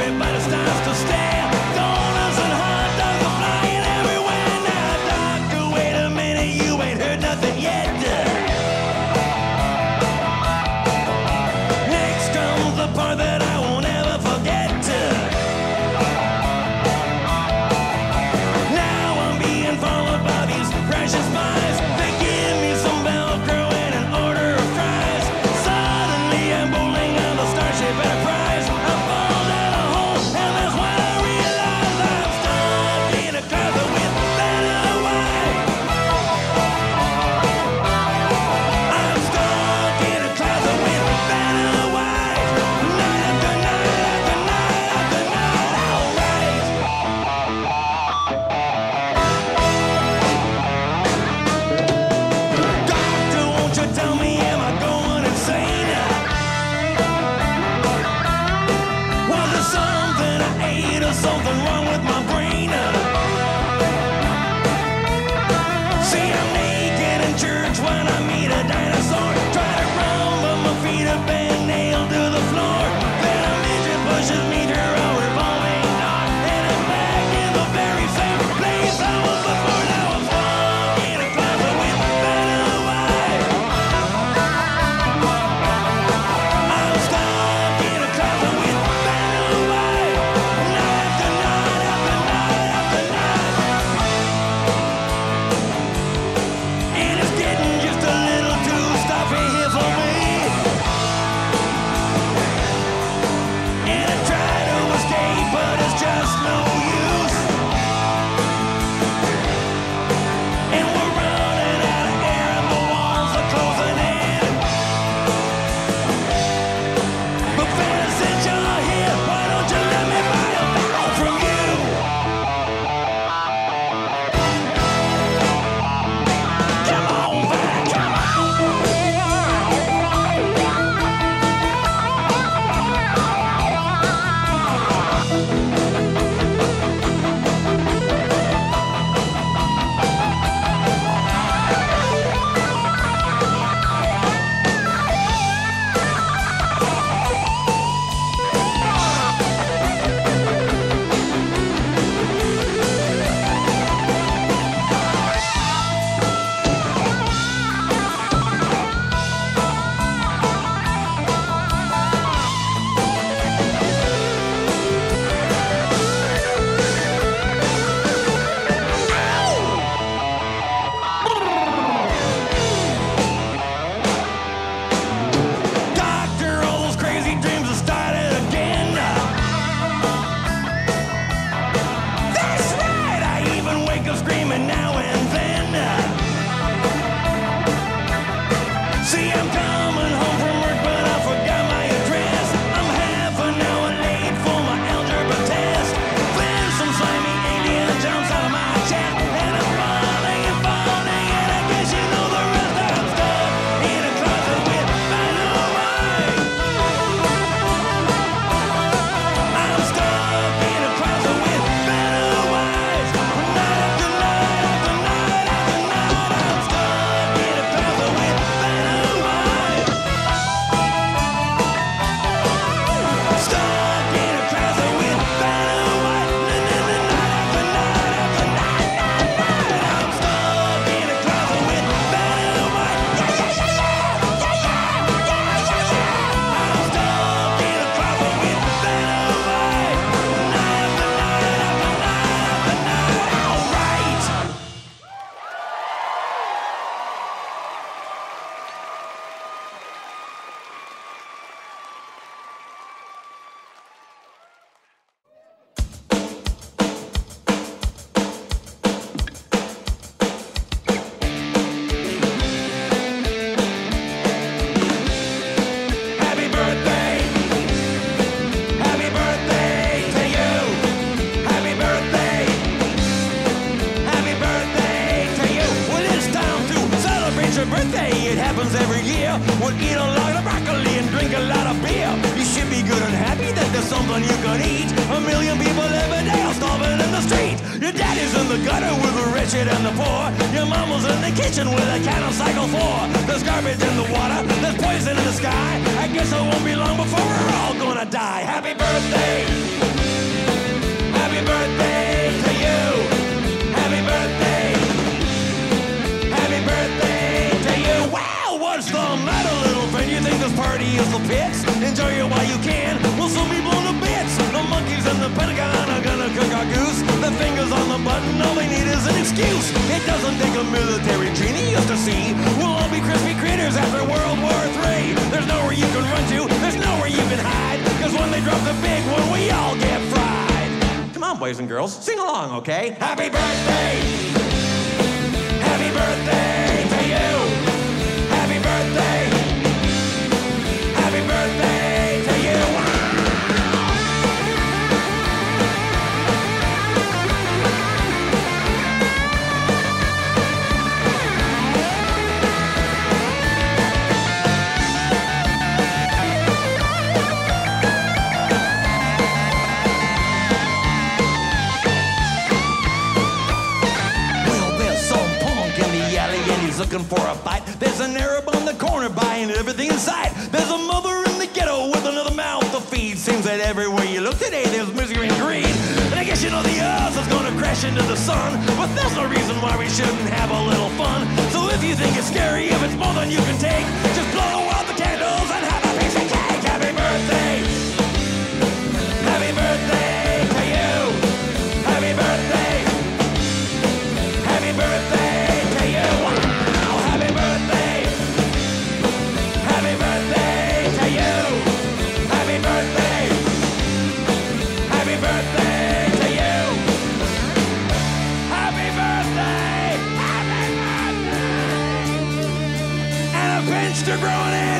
Everybody starts to stare.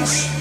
Grow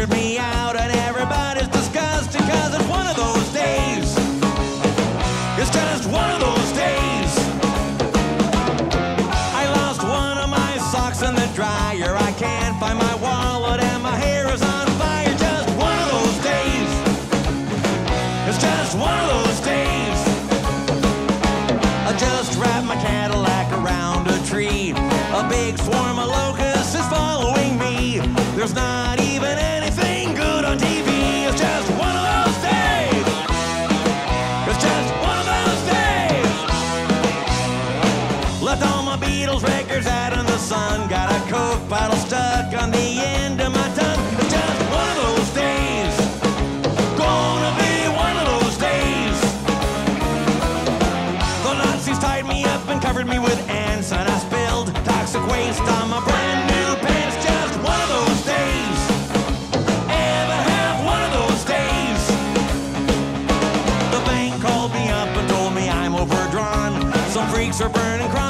ushered me out, and everybody's disgusted because it's one of those days. It's just one of those days. I lost one of my socks in the dryer. I can't find my wallet, and my hair is on fire. Just one of those days. It's just one of those days. I just wrapped my Cadillac around a tree. A big swarm of locusts is following me. There's not are burning crime.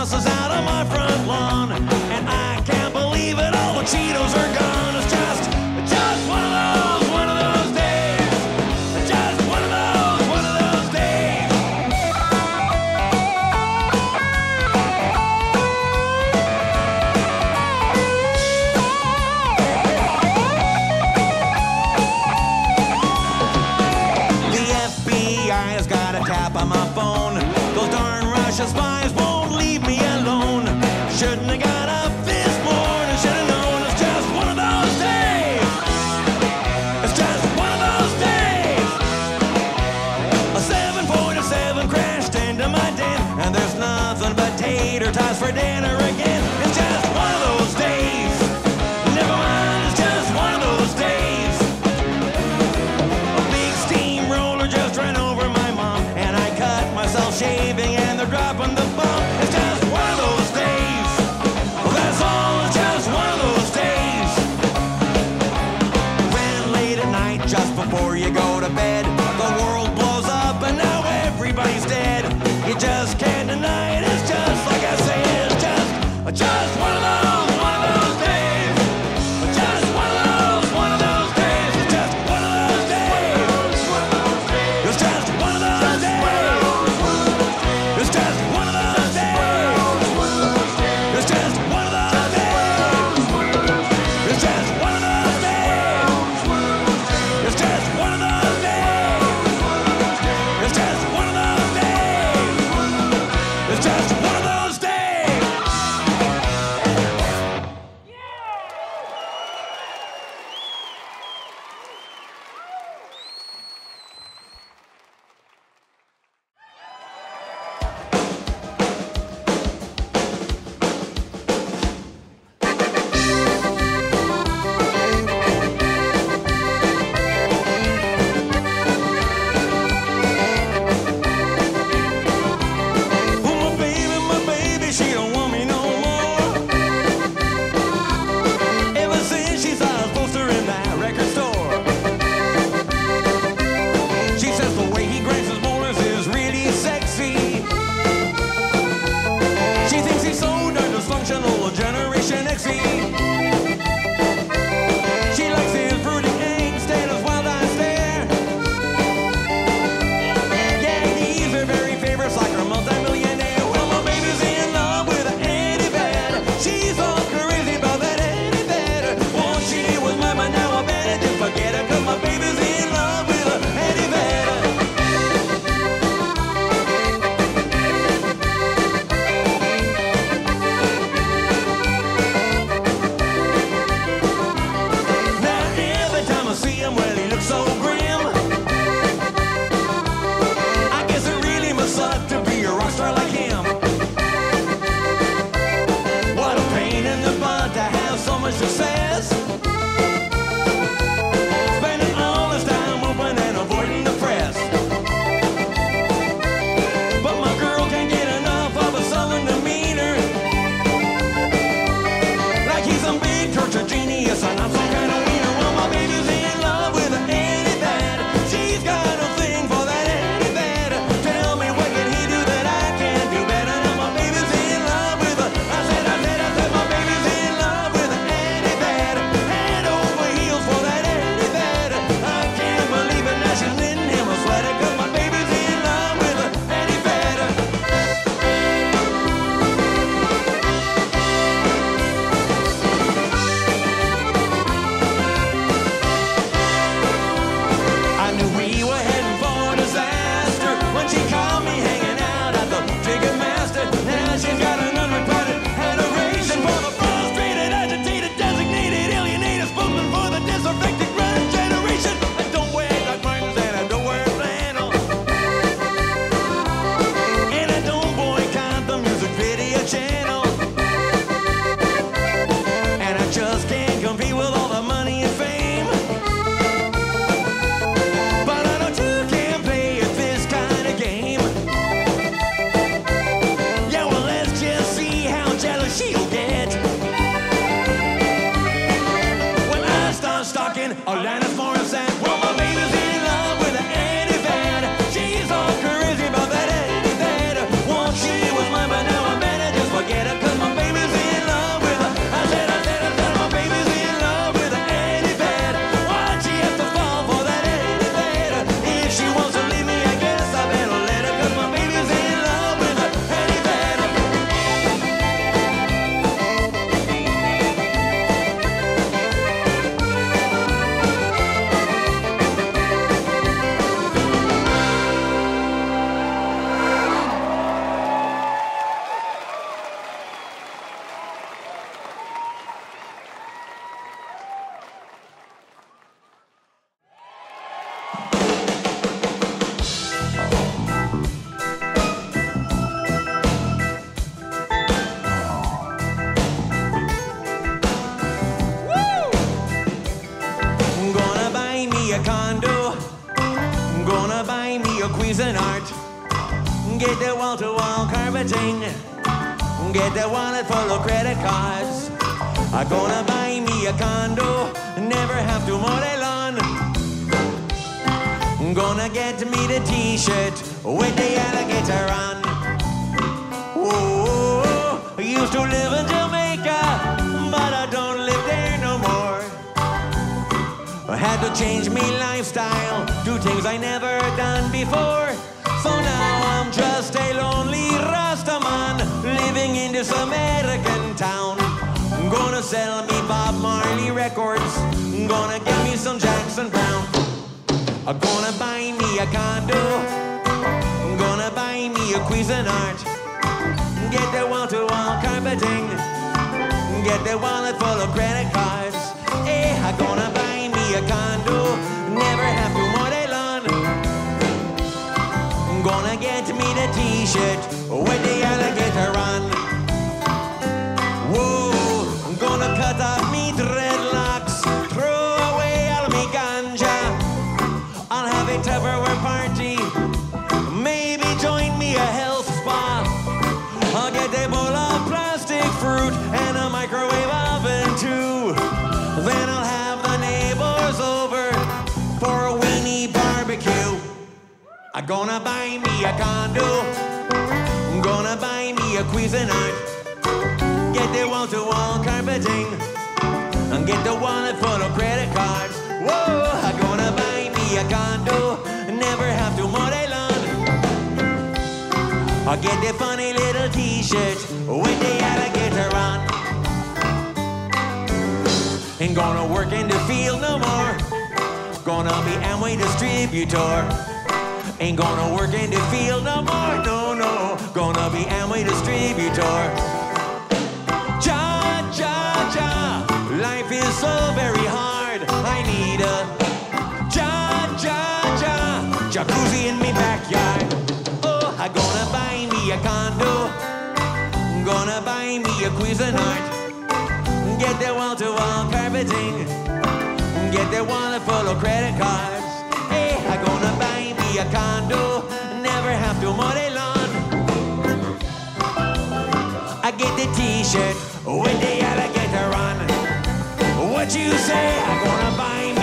I'm gonna buy me a condo, never have to mow the lawn. Gonna get me the t-shirt with the alligator on. I used to live in Jamaica, but I don't live there no more. I had to change me lifestyle, do things I never done before. So now I'm just a lonely Rastaman living in this American town. Gonna sell me Bob Marley records, gonna get me some Jackson Browne. I'm gonna buy me a condo, gonna buy me a Cuisinart. Get the wall-to-wall carpeting, get the wallet full of credit cards. Hey, I'm gonna buy me a condo, never have to mow the lawn. Gonna get me the t-shirt with the alligator on. Gonna buy me a condo. Gonna buy me a Cuisinart. Get the wall-to-wall carpeting. And get the wallet full of credit cards. Whoa, I'm gonna buy me a condo. Never have to mow the lawn. I'll get the funny little t-shirt with the alligator on. Ain't gonna work in the field no more. Gonna be Amway distributor. Ain't gonna work in the field no more, no, no. Gonna be Amway distributor. Ja, ja, ja. Life is so very hard. I need a ja, ja, ja. Jacuzzi in me backyard. Oh, I'm gonna buy me a condo. Gonna buy me a Cuisinart. Get the wall-to-wall carpeting. Get the wallet full of credit cards. A condo. Never have to mow the lawn. I get the t-shirt with the alligator on. What you say? I'm gonna buy me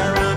alligator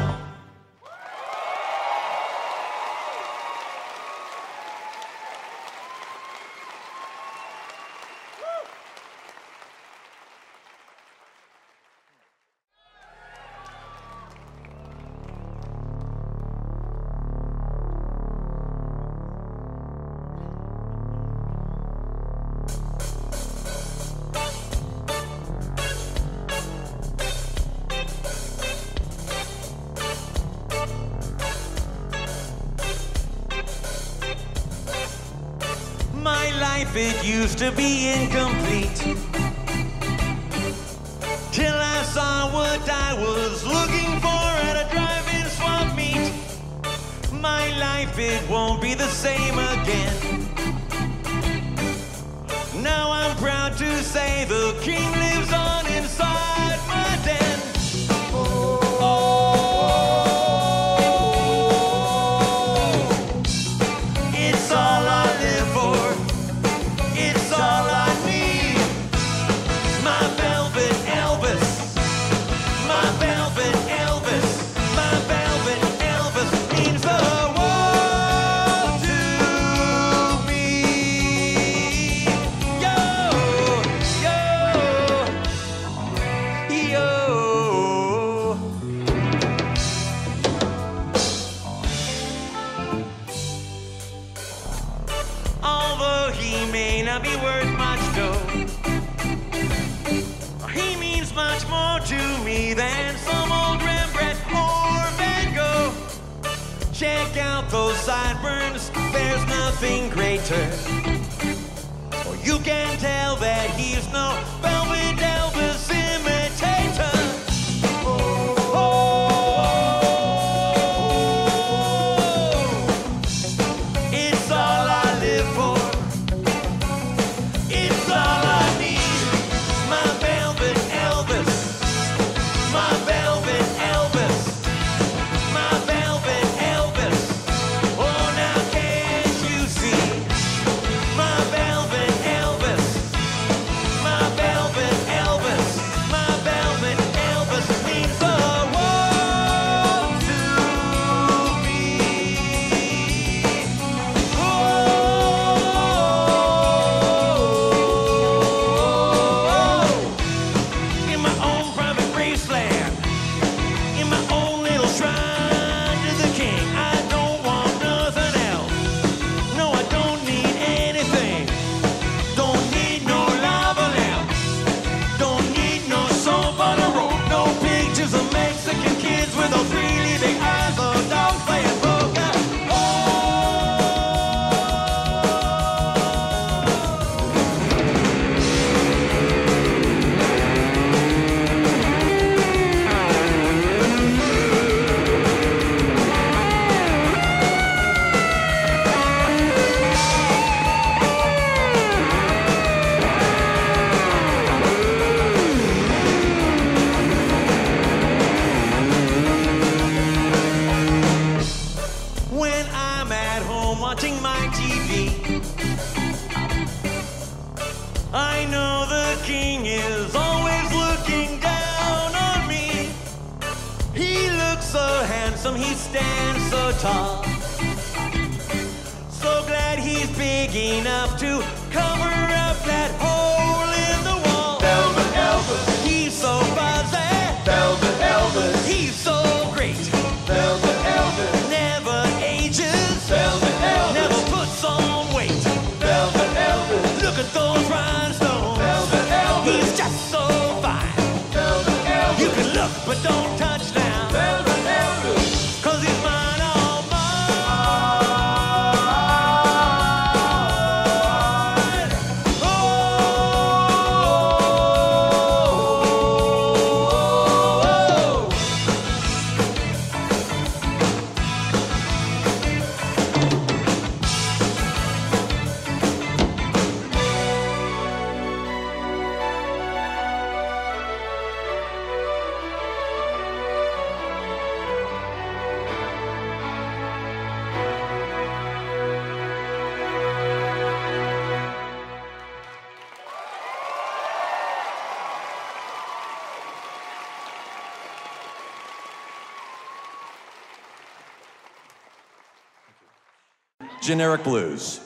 Generic blues.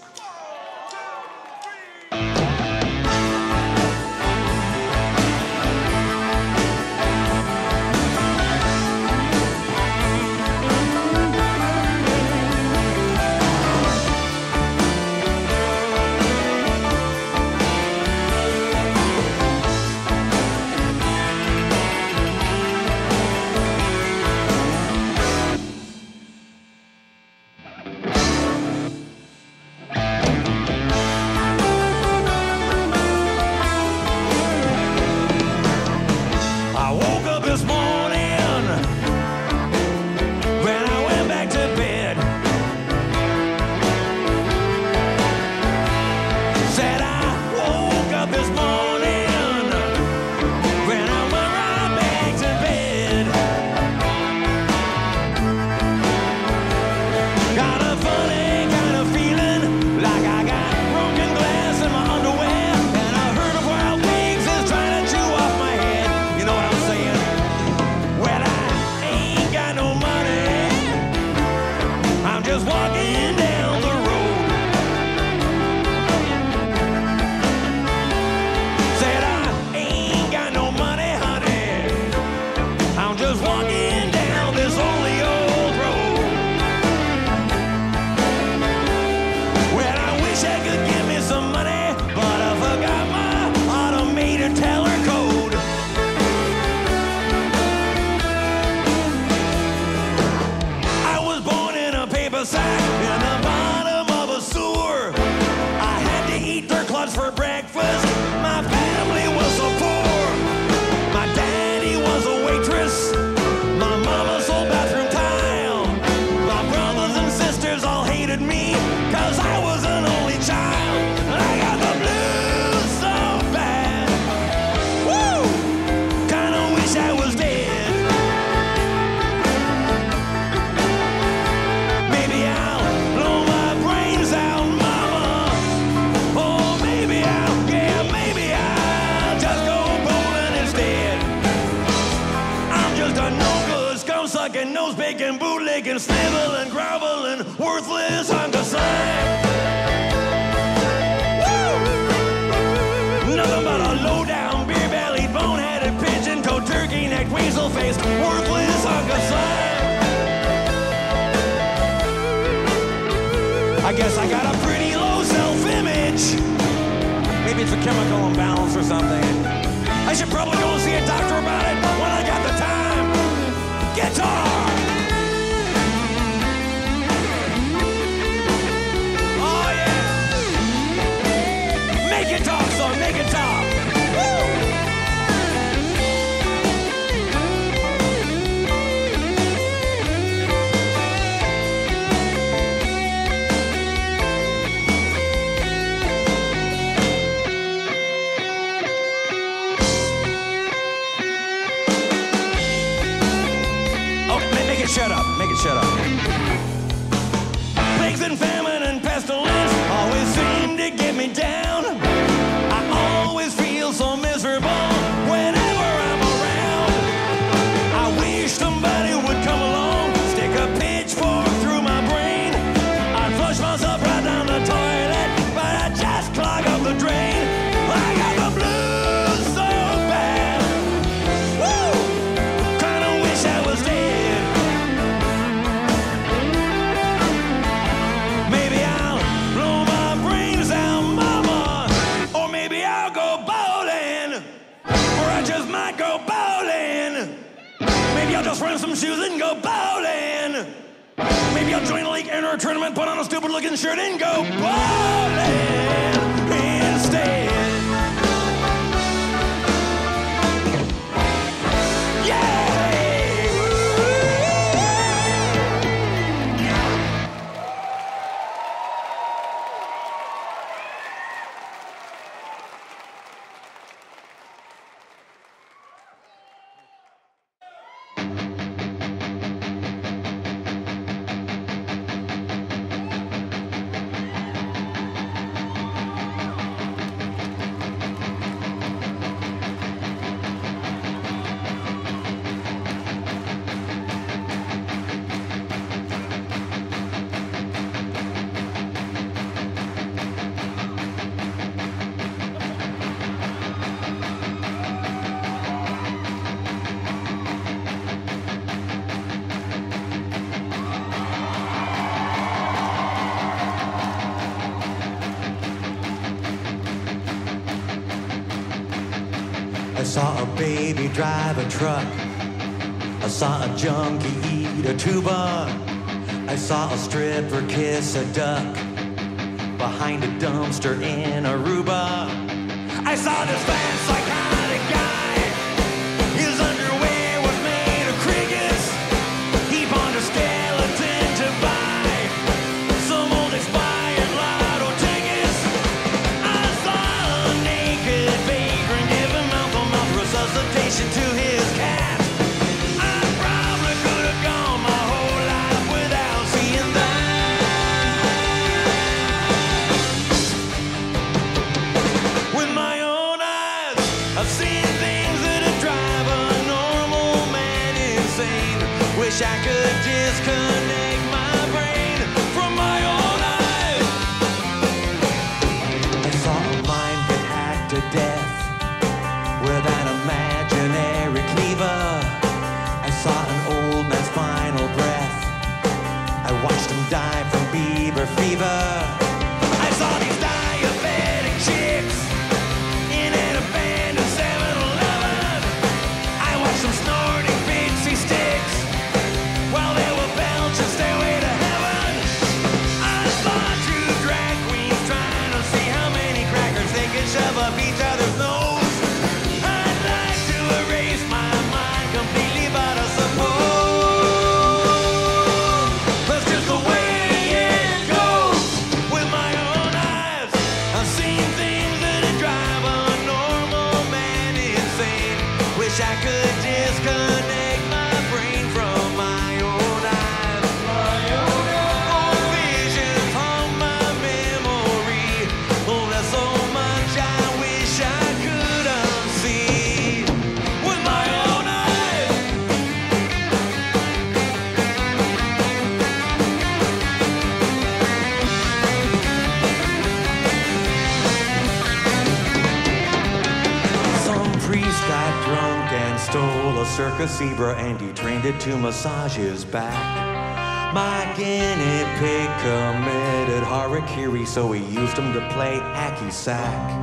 baby drive a truck. I saw a junkie eat a tuba. I saw a stripper kiss a duck behind a dumpster in Aruba. I saw this van. zebra and he trained it to massage his back. My guinea pig committed harakiri, so we used him to play hacky sack.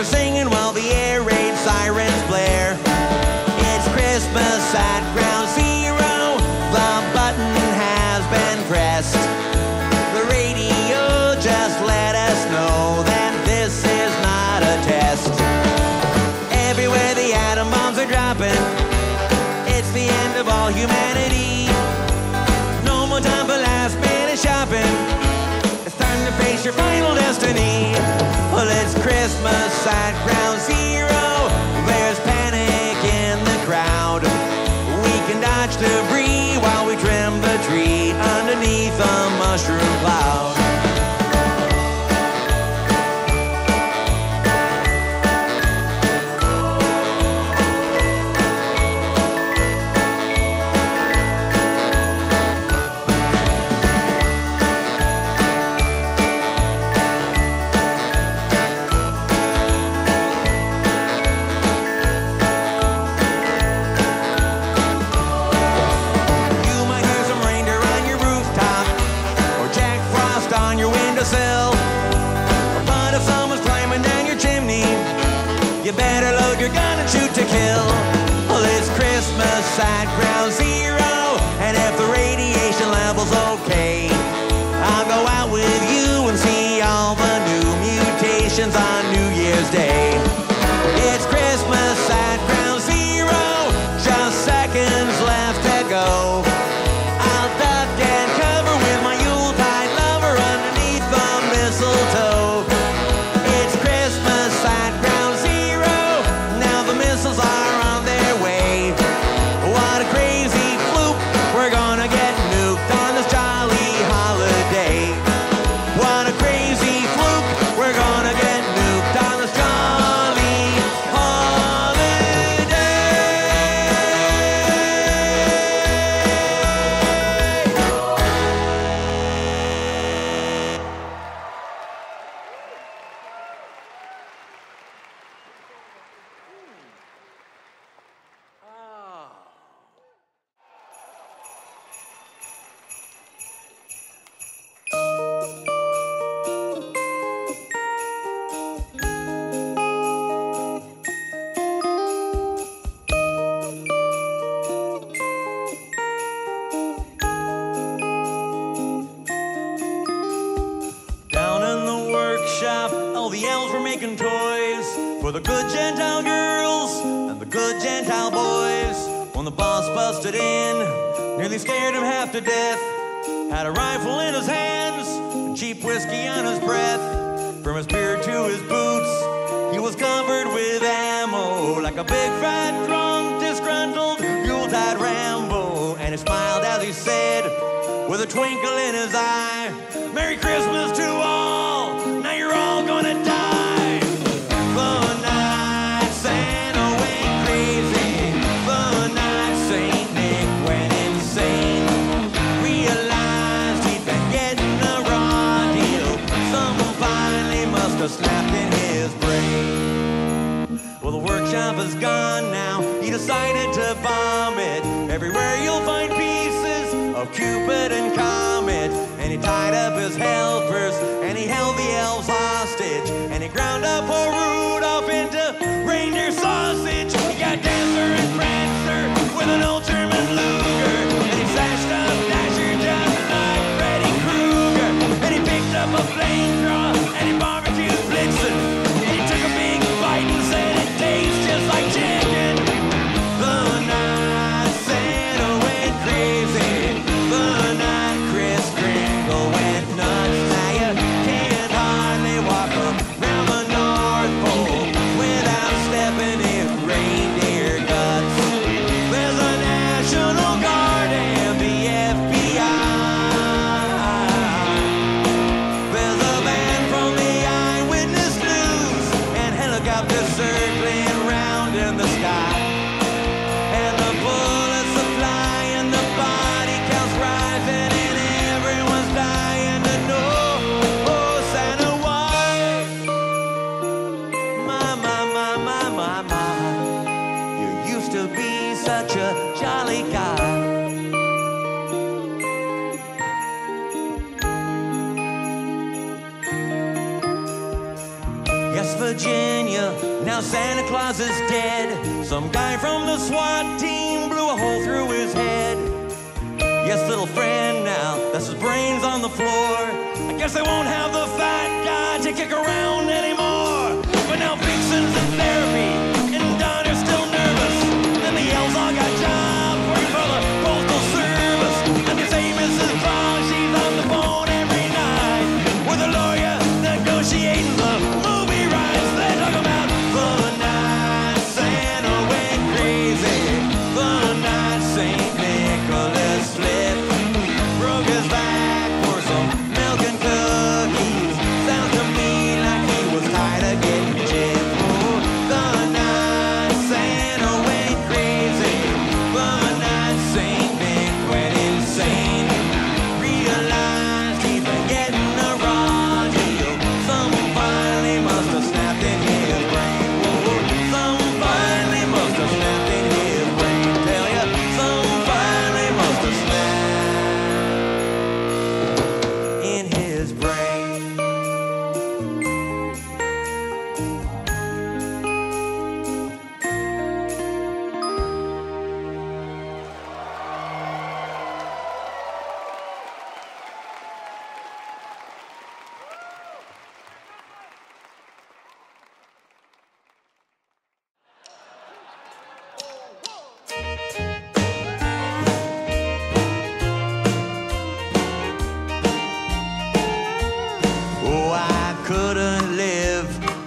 are singing at ground zero. There's panic in the crowd. We can dodge debris while we trim the tree underneath a mushroom. I'd rather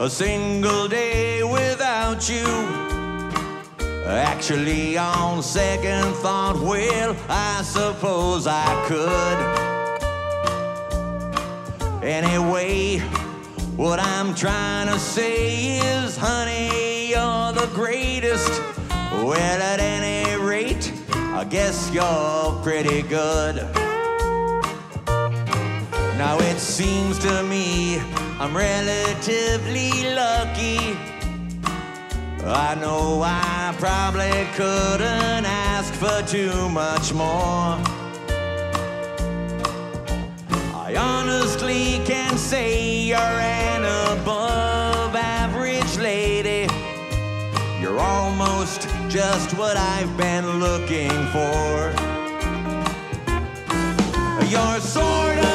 a single day without you. Actually, on second thought, well, I suppose I could. Anyway, what I'm trying to say is, honey, you're the greatest. Well, at any rate, I guess you're pretty good. Now it seems to me I'm relatively lucky. I know I probably couldn't ask for too much more. I honestly can say you're an above average lady. You're almost just what I've been looking for. You're sort of.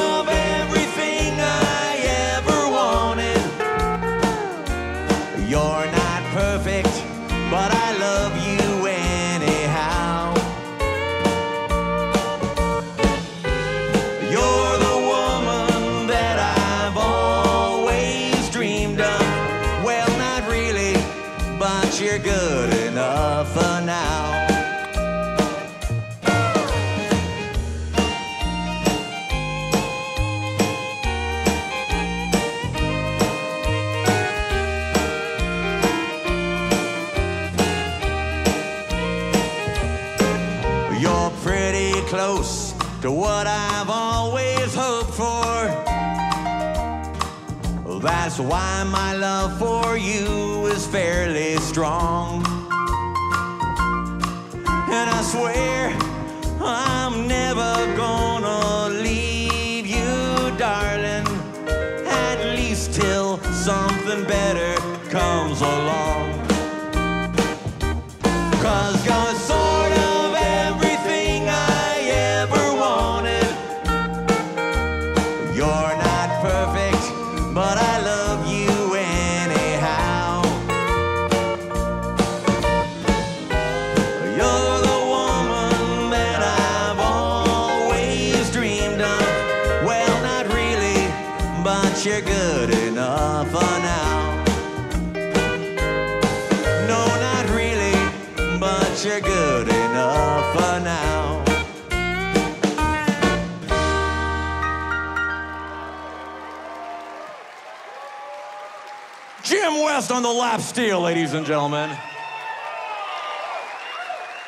That's why my love for you is fairly strong. And I swear I'm never gonna leave you, darling. At least till something better comes along. On the lap steel, ladies and gentlemen.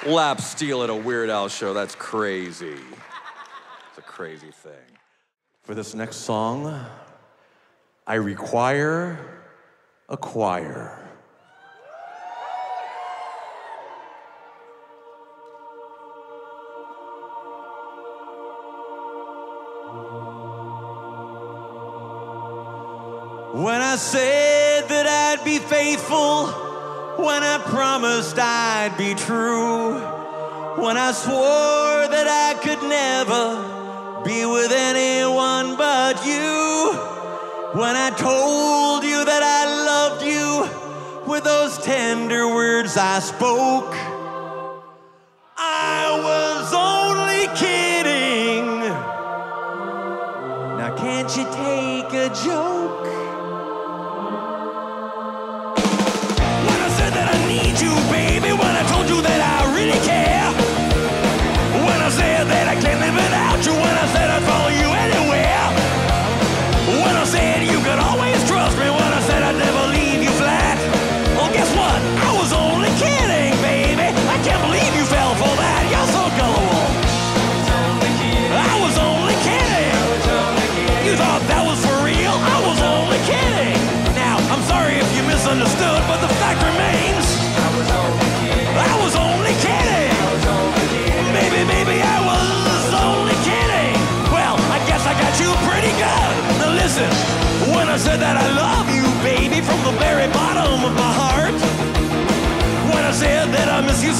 Lap steel at a Weird Al show, that's crazy. It's a crazy thing. For this next song, I require a choir. When I said that I'd be faithful, when I promised I'd be true, when I swore that I could never be with anyone but you, when I told you that I loved you with those tender words I spoke, I was only kidding. Now, can't you take a joke? That I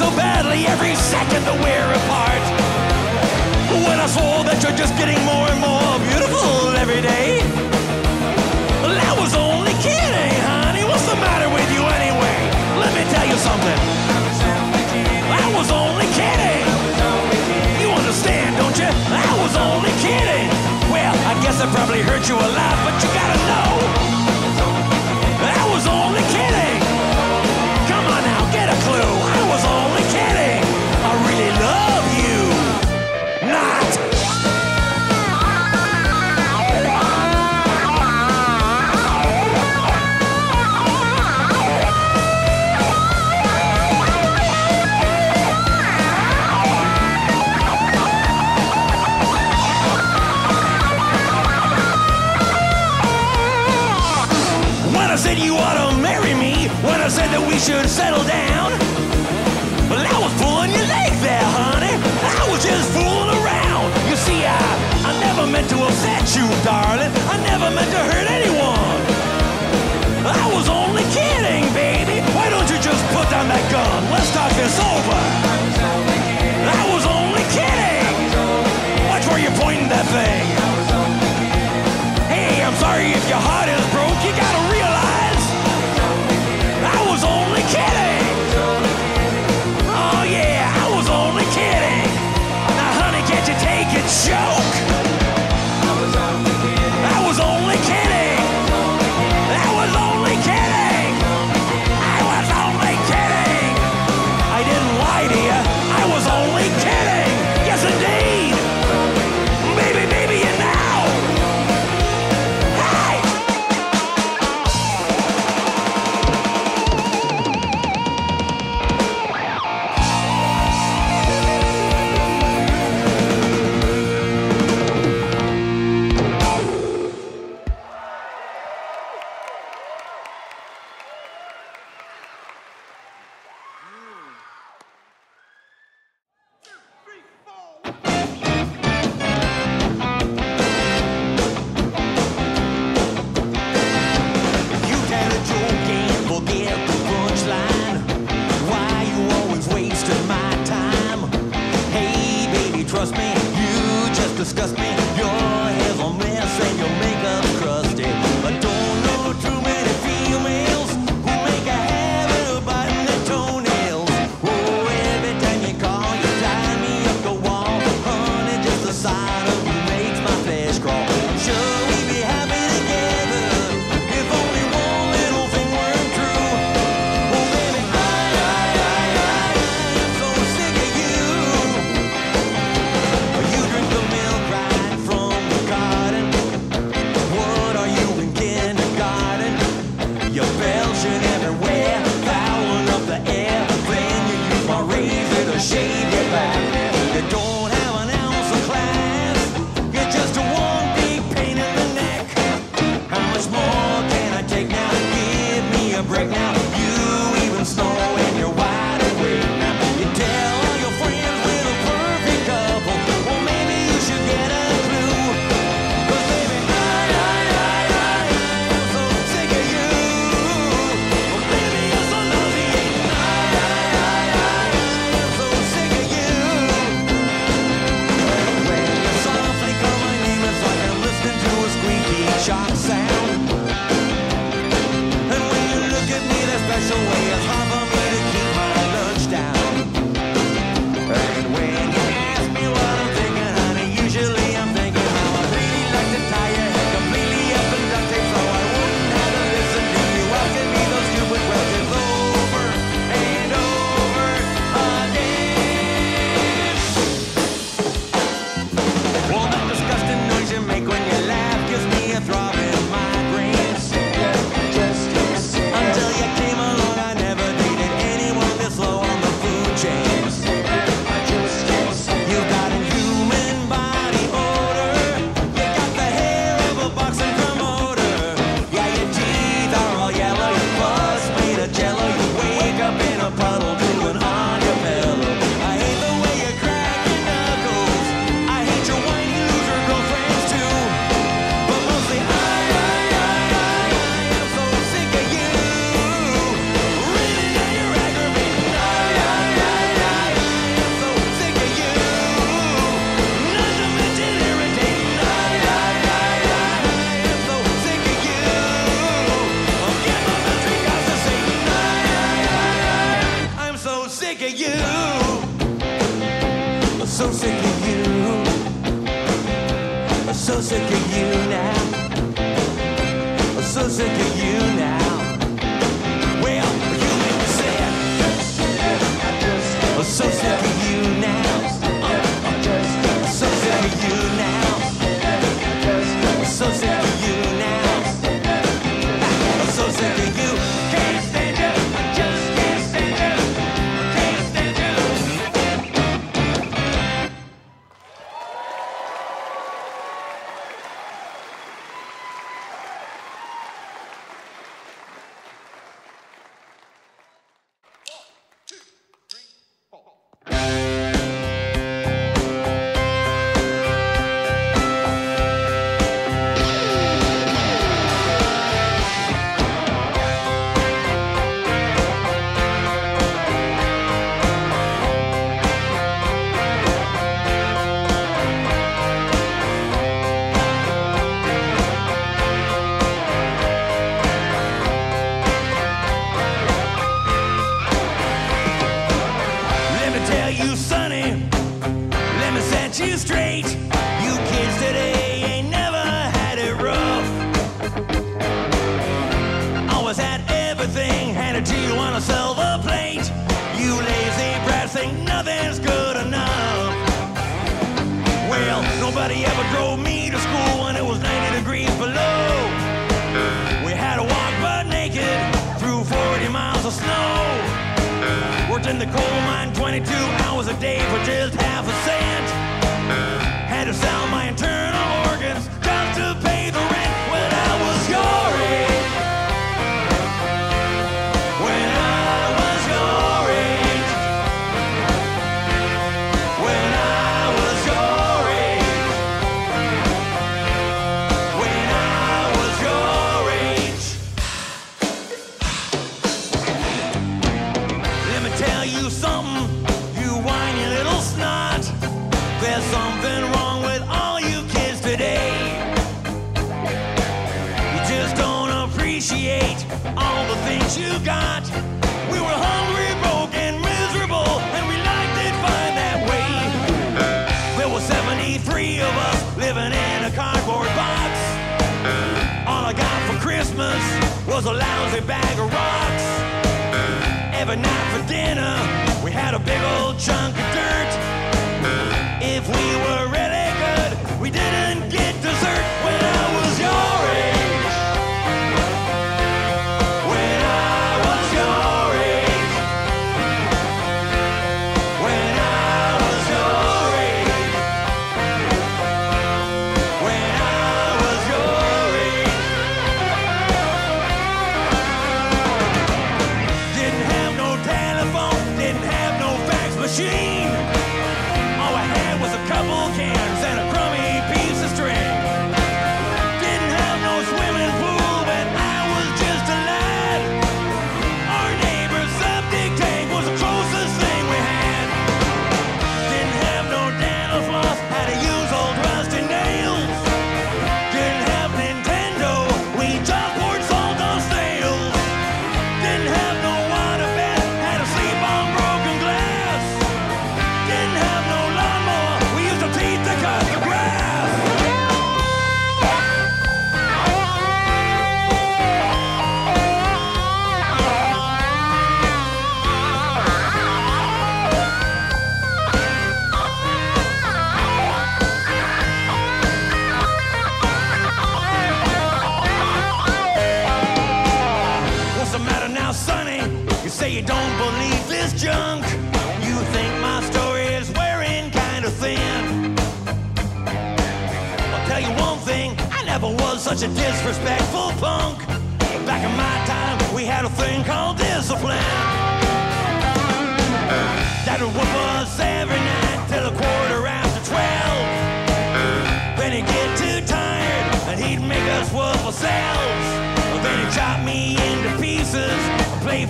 so badly every second that we're apart. When I saw that you're just getting more and more beautiful every day. Well, I was only kidding, honey. What's the matter with you anyway? Let me tell you something. I was only kidding. You understand, don't you? I was only kidding. Well, I guess I probably hurt you a lot, but you gotta know. Said that we should settle down, well, I was pulling your leg there, honey. I was just fooling around. You see, I, I never meant to upset you, darling. I never meant to hurt anyone. I was only kidding, baby. Why don't you just put down that gun? Let's talk this over.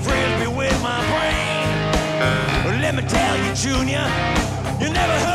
frisbee with my brain. Let me tell you, Junior, you never heard.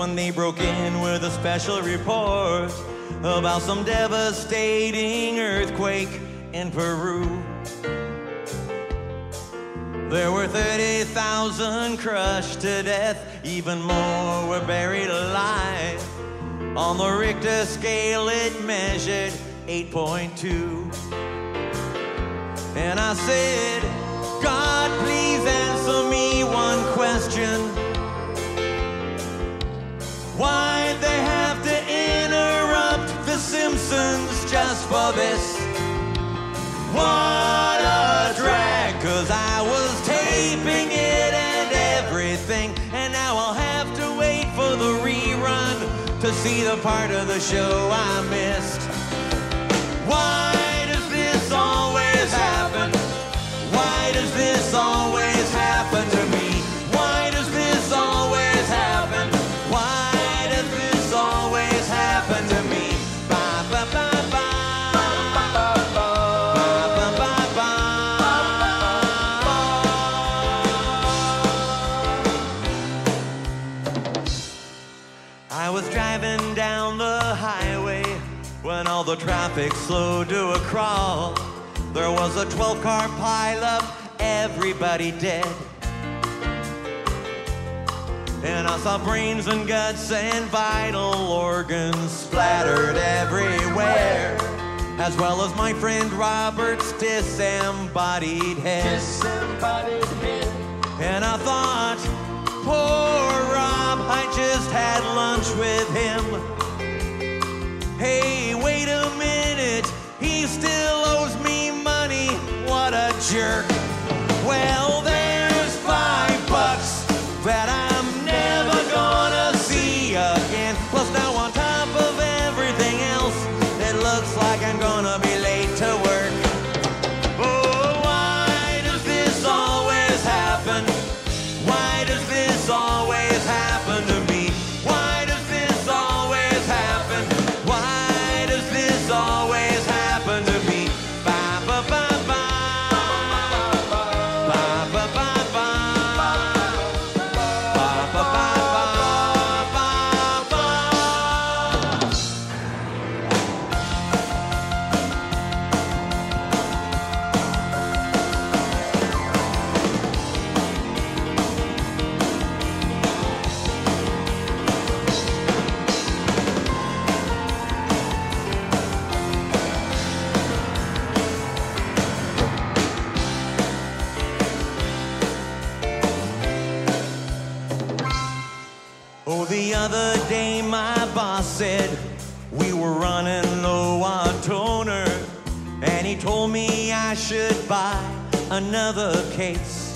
When they broke in with a special report about some devastating earthquake in Peru. There were 30,000 crushed to death, even more were buried alive. On the Richter scale, it measured 8.2. And I said, God, please answer me one question. Why'd they have to interrupt The Simpsons just for this? What a drag, cause I was taping it and everything. And now I'll have to wait for the rerun to see the part of the show I missed. Why does this always happen? Why does this always traffic slowed to a crawl. There was a 12 car pileup, everybody dead. And I saw brains and guts and vital organs splattered everywhere. As well as my friend Robert's disembodied head. Disembodied head. And I thought, poor Rob, I just had lunch with him. Hey, wait a minute, he still owes me money. What a jerk. Well, said we were running low on toner, and he told me I should buy another case.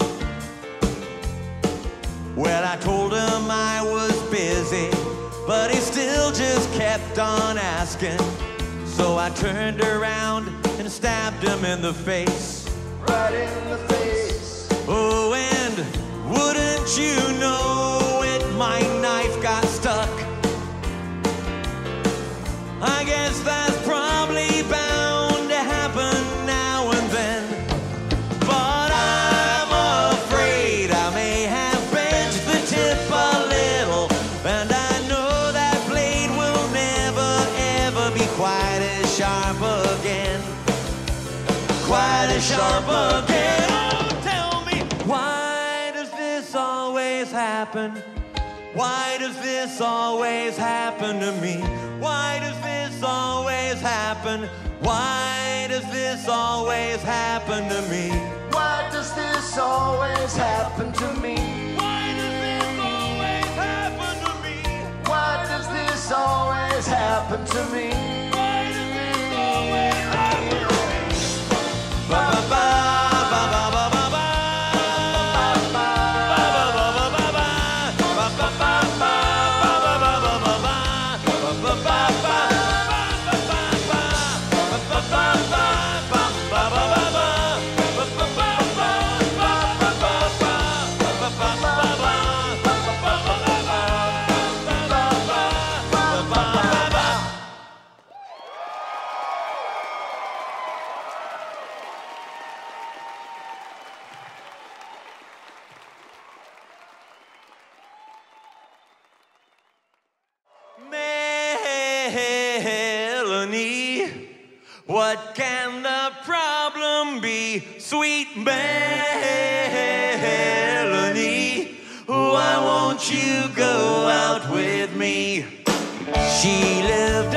Well, I told him I was busy, but he still just kept on asking. So I turned around and stabbed him in the face. Right in the face. Oh, and wouldn't you know it, my knife I guess that's probably bound to happen now and then. But I'm afraid I may have bent the tip a little. And I know that blade will never, ever be quite as sharp again quite as sharp again. Oh, tell me, why does this always happen? Why does this always happen to me? Why does this always happen? Why does this always happen to me? Why does this always happen to me? Why does this always happen to me? Why does this always happen to me? Why does this always happen to me? Ba ba ba Melanie, why won't you go out with me? She lived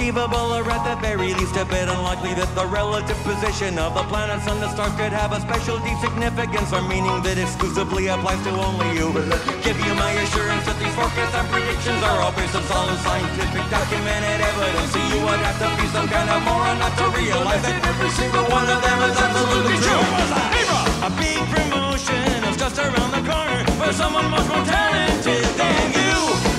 conceivable, or at the very least a bit unlikely that the relative position of the planets and the stars could have a special deep significance or meaning that exclusively applies to only you. Give you my assurance that these forecasts and predictions are all based on solid scientific documented evidence. So you would have to be some kind of moron not to realize that every single one of them is absolutely true. A big promotion is just around the corner for someone much more talented than you.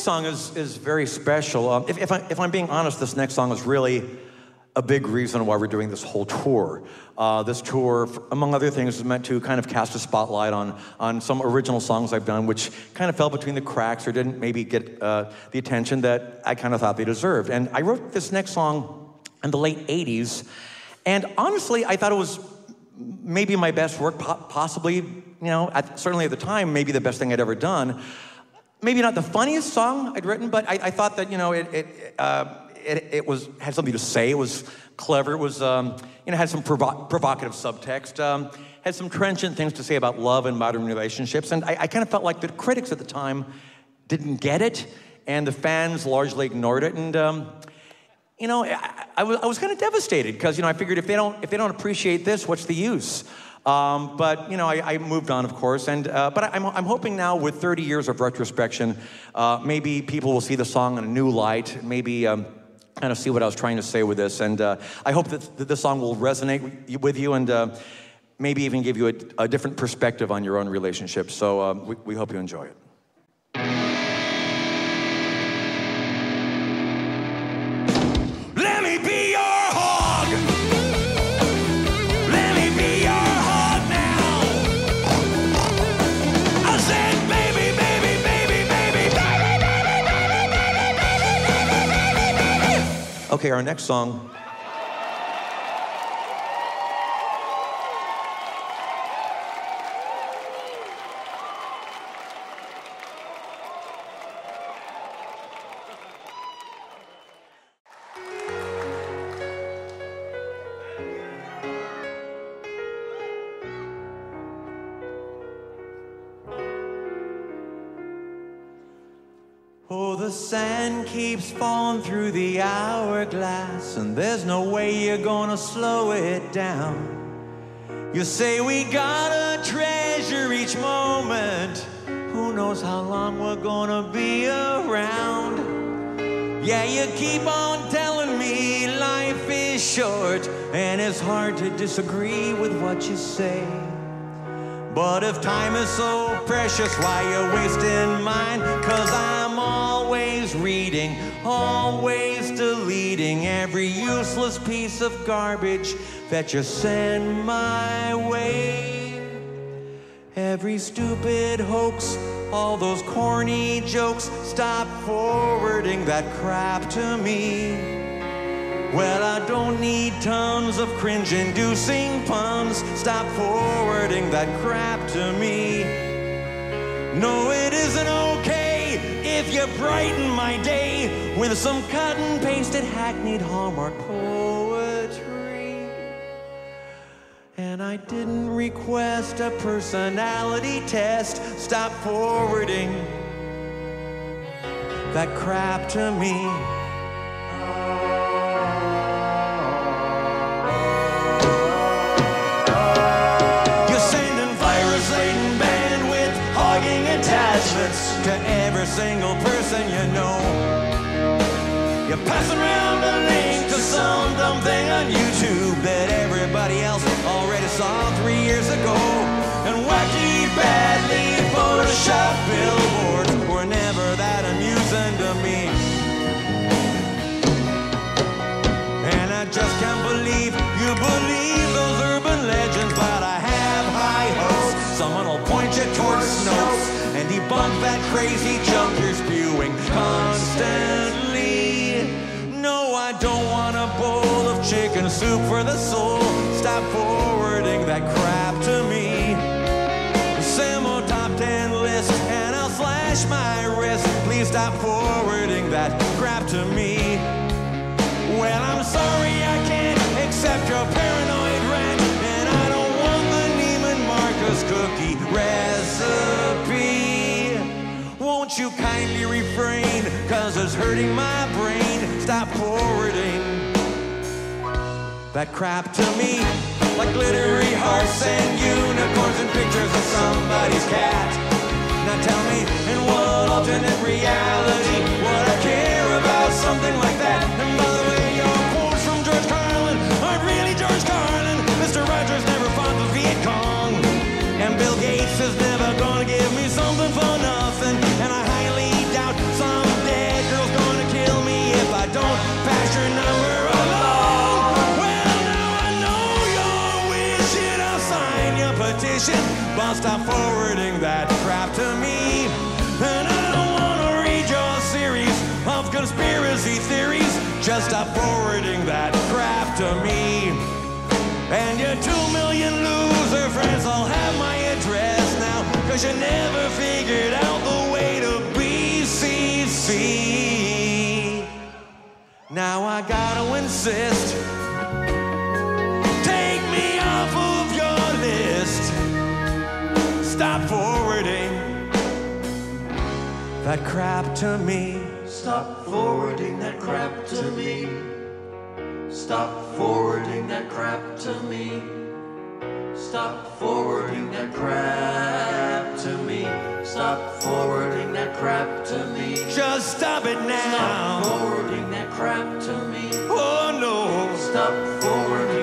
Next song is, is very special. Um, if, if, I, if I'm being honest, this next song is really a big reason why we're doing this whole tour. Uh, this tour, among other things, is meant to kind of cast a spotlight on, on some original songs I've done, which kind of fell between the cracks or didn't maybe get uh, the attention that I kind of thought they deserved. And I wrote this next song in the late 80s, and honestly, I thought it was maybe my best work, po- possibly, you know, at, certainly at the time, maybe the best thing I'd ever done. Maybe not the funniest song I'd written, but I, I thought that, you know, it, it, uh, it, it was, had something to say. It was clever. It was, um, you know, had some provo- provocative subtext. Um, had some trenchant things to say about love and modern relationships. And I, I kind of felt like the critics at the time didn't get it, and the fans largely ignored it. And, um, you know, I, I was, I was kind of devastated because, you know, I figured if they don't, if they don't appreciate this, what's the use? Um, but, you know, I, I moved on, of course. And, uh, but I'm, I'm hoping now with 30 years of retrospection, uh, maybe people will see the song in a new light, maybe um, kind of see what I was trying to say with this. And uh, I hope that, that song will resonate with you- and uh, maybe even give you a, a different perspective on your own relationship. So um, we, we hope you enjoy it. Okay, our next song. Keeps falling through the hourglass, and there's no way you're gonna slow it down. You say we gotta treasure each moment. Who knows how long we're gonna be around? Yeah, you keep on telling me life is short, and it's hard to disagree with what you say. But if time is so precious, why you wasting mine? Cause I'm always reading, always deleting every useless piece of garbage that you send my way. Every stupid hoax, all those corny jokes, stop forwarding that crap to me. Well, I don't need tons of cringe inducing puns. Stop forwarding that crap to me. No, it isn't okay if you brighten my day with some cut and pasted hackneyed Hallmark poetry. And I didn't request a personality test. Stop forwarding that crap to me. Attachments to every single person you know. You're passing around a link to some dumb thing on YouTube that everybody else already saw three years ago. And wacky, badly photoshopped billboards crazy junk you're spewing constantly. No, I don't want a bowl of chicken soup for the soul. Stop forwarding that crap to me. Samo top 10 list and I'll slash my wrist. Please stop forwarding that crap to me. Well, I'm sorry I can't accept your paranoid rant, and I don't want the Neiman Marcus cookie recipe. You kindly refrain, cause it's hurting my brain. Stop forwarding that crap to me. Like glittery hearts and unicorns and pictures of somebody's cat. Now tell me, in what alternate reality would I care about something like that? And by the way, your quotes from George Carlin aren't really George Carlin. Mr. Rogers never fought the Viet Cong. And Bill Gates is Stop forwarding that crap to me. And your two million loser friends all have my address now. Cause you never figured out the way to BCC. Now I gotta insist. Take me off of your list. Stop forwarding that crap to me. Stop forwarding that crap to me. Stop forwarding that crap to me. Stop forwarding that crap to me. Stop forwarding that crap to me. Just stop it now. Stop forwarding that crap to me. Oh no. Stop forwarding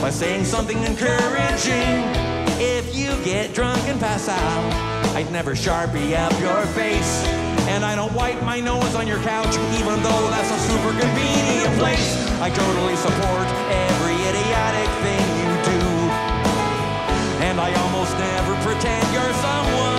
by saying something encouraging. If you get drunk and pass out, I'd never sharpie up your face. And I don't wipe my nose on your couch, even though that's a super convenient place. I totally support every idiotic thing you do. And I almost never pretend you're someone.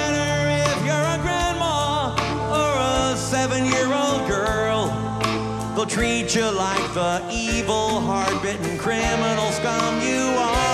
matter if you're a grandma or a seven year old girl. They'll treat you like the evil, hard bitten criminal scum you are.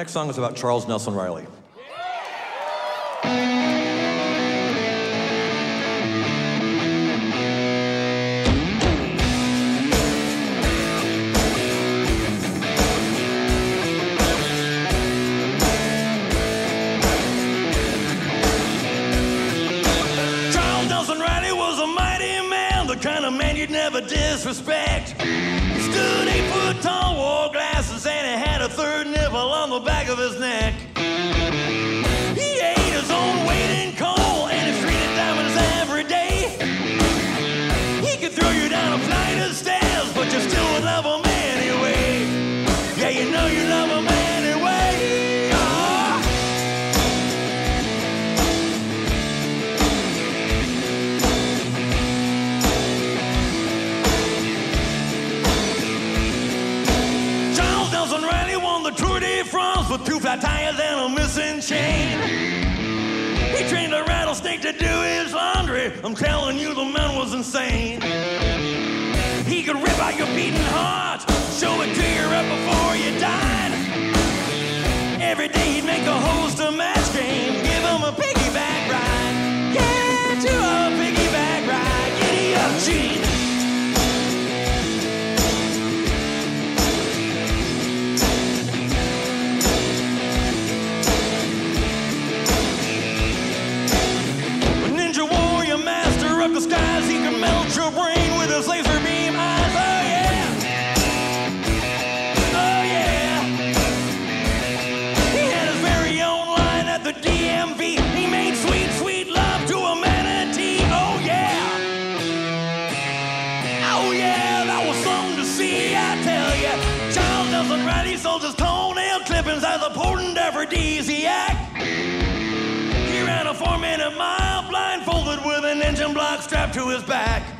Next song is about Charles Nelson Reilly. back.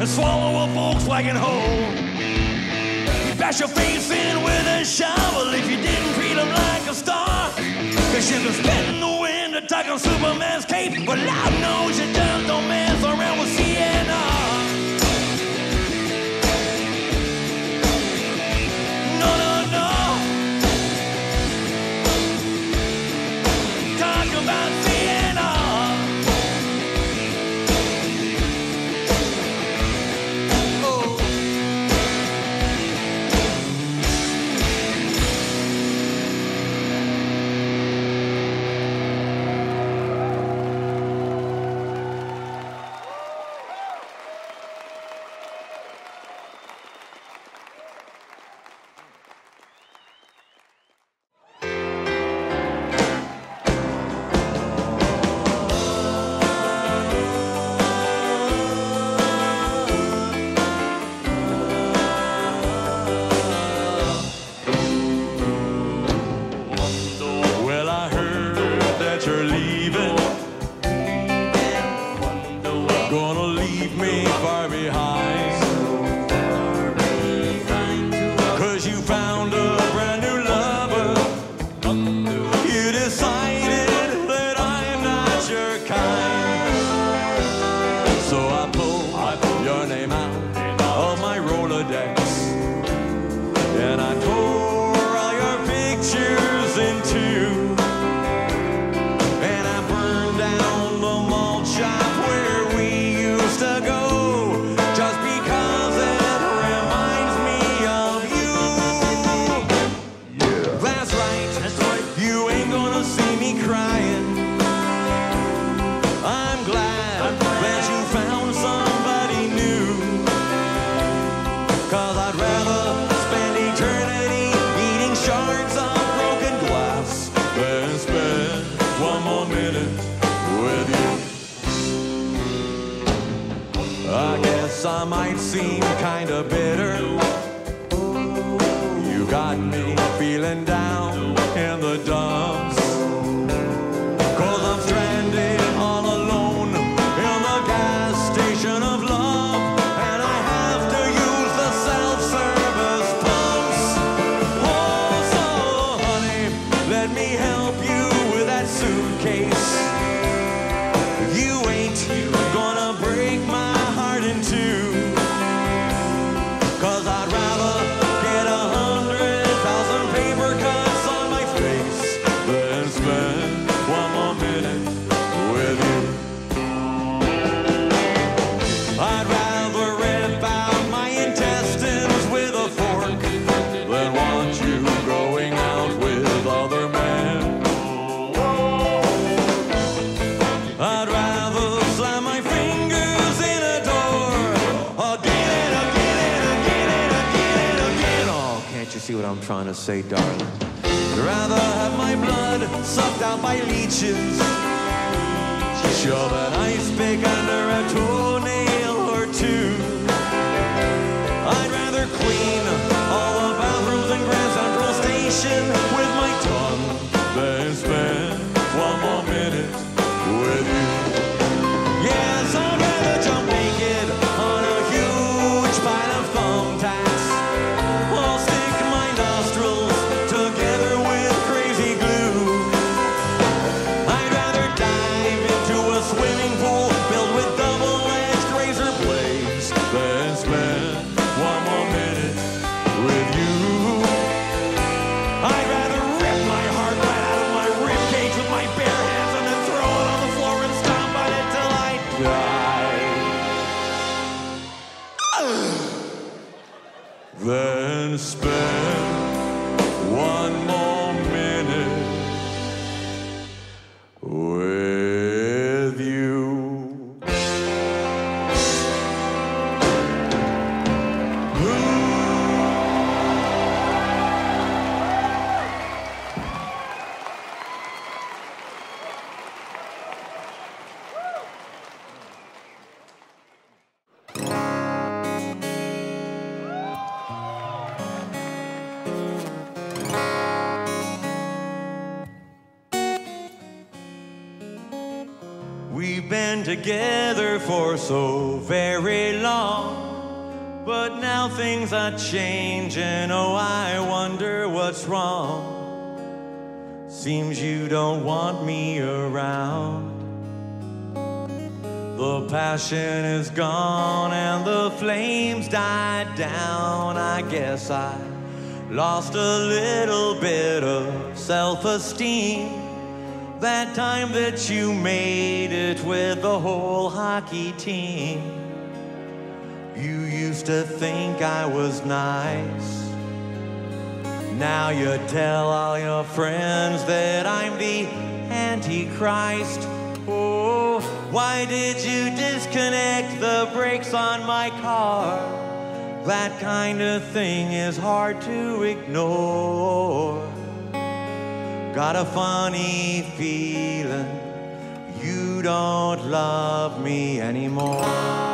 and swallow a Volkswagen whole. You bash your face in with a shovel if you didn't treat him like a star. Cause you can spin the wind attacking Superman's cape, but I know you just don't man. say, dark. Are changing. Oh, I wonder what's wrong. Seems you don't want me around. The passion is gone and the flames died down. I guess I lost a little bit of self esteem. That time that you made it with the whole hockey team. You used to think I was nice. Now you tell all your friends that I'm the Antichrist. Oh, why did you disconnect the brakes on my car? That kind of thing is hard to ignore. Got a funny feeling you don't love me anymore.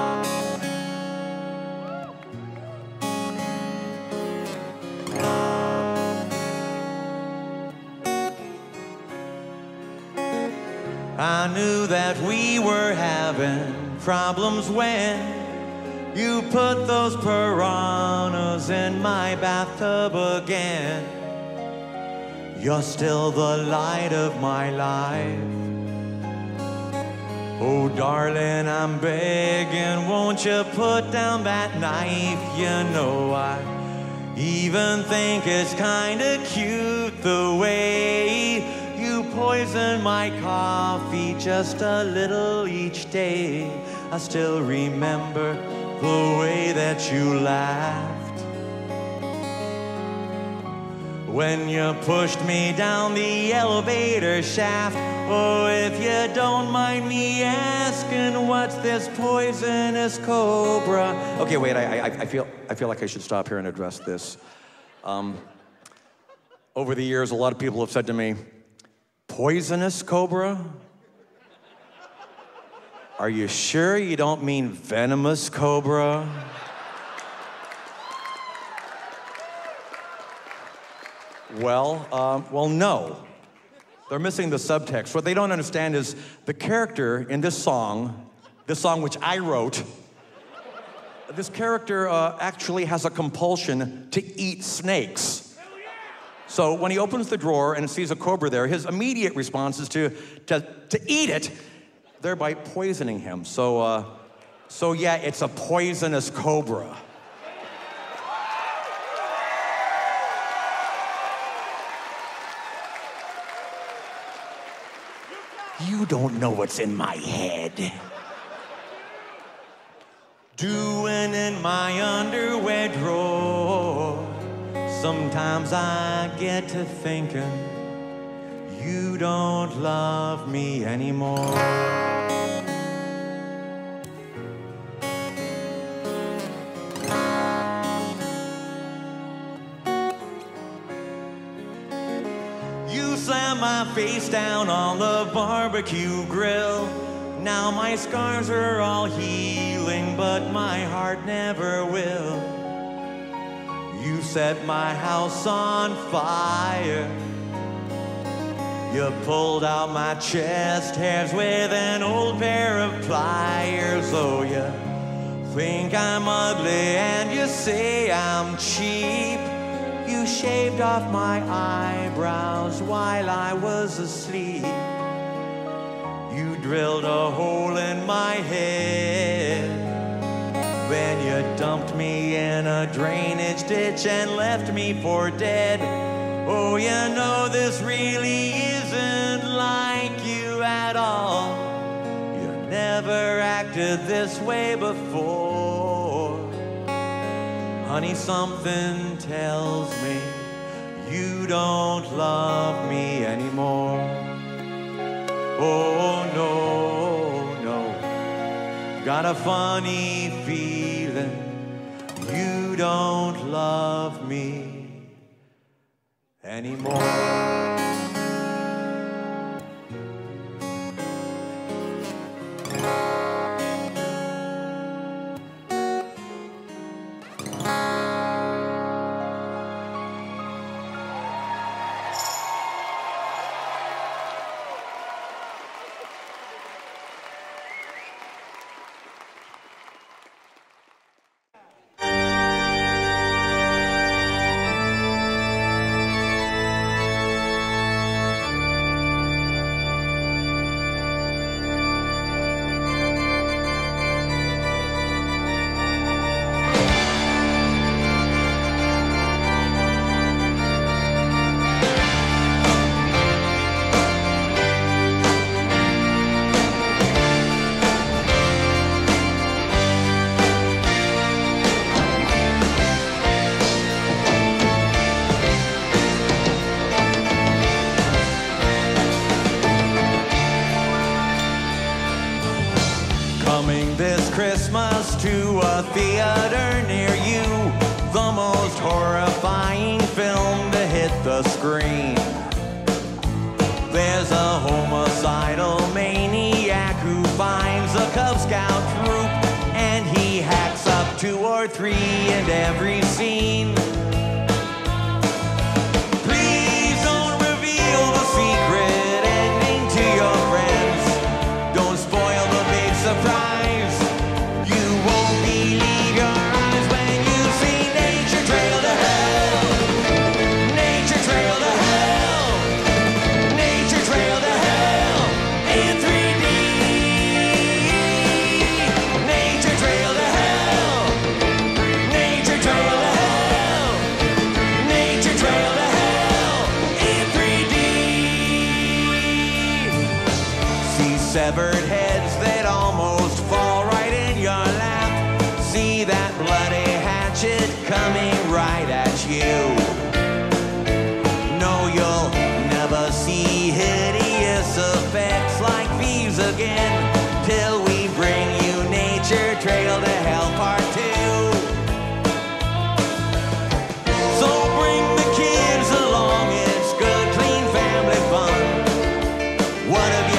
I knew that we were having problems when you put those piranhas in my bathtub again. You're still the light of my life. Oh, darling, I'm begging, won't you put down that knife? You know, I even think it's kinda cute the way poison my coffee just a little each day. I still remember the way that you laughed. When you pushed me down the elevator shaft. Oh, if you don't mind me asking, what's this poisonous cobra? Okay, wait, I, I, I, feel, I feel like I should stop here and address this. Um, over the years, a lot of people have said to me, poisonous cobra? Are you sure you don't mean venomous cobra? Well, um, well, no. They're missing the subtext. What they don't understand is the character in this song, this song which I wrote, this character uh, actually has a compulsion to eat snakes. So when he opens the drawer and sees a cobra there, his immediate response is to, to, to eat it, thereby poisoning him. So, uh, so yeah, it's a poisonous cobra. You don't know what's in my head. Doing in my underwear drawer. Sometimes I get to thinking you don't love me anymore. You slam my face down on the barbecue grill. Now my scars are all healing, but my heart never will. You set my house on fire. You pulled out my chest hairs with an old pair of pliers. Oh, you think I'm ugly and you say I'm cheap. You shaved off my eyebrows while I was asleep. You drilled a hole in my head. Then you dumped me in a drainage ditch and left me for dead. Oh, you know this really isn't like you at all. You never acted this way before. Honey, something tells me you don't love me anymore. Oh, no. Got a funny feeling you don't love me anymore. What have you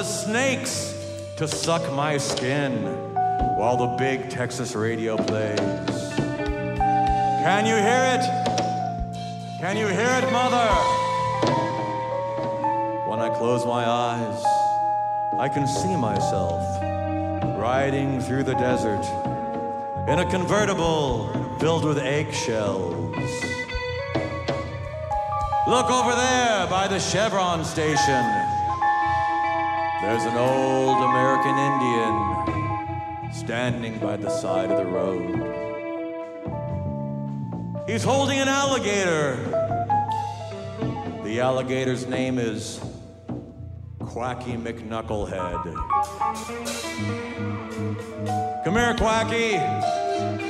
the snakes to suck my skin while the big Texas radio plays. Can you hear it? Can you hear it, Mother? When I close my eyes, I can see myself riding through the desert in a convertible filled with eggshells. Look over there by the Chevron station. There's an old American Indian standing by the side of the road. He's holding an alligator. The alligator's name is Quacky McKnucklehead. Come here, Quacky.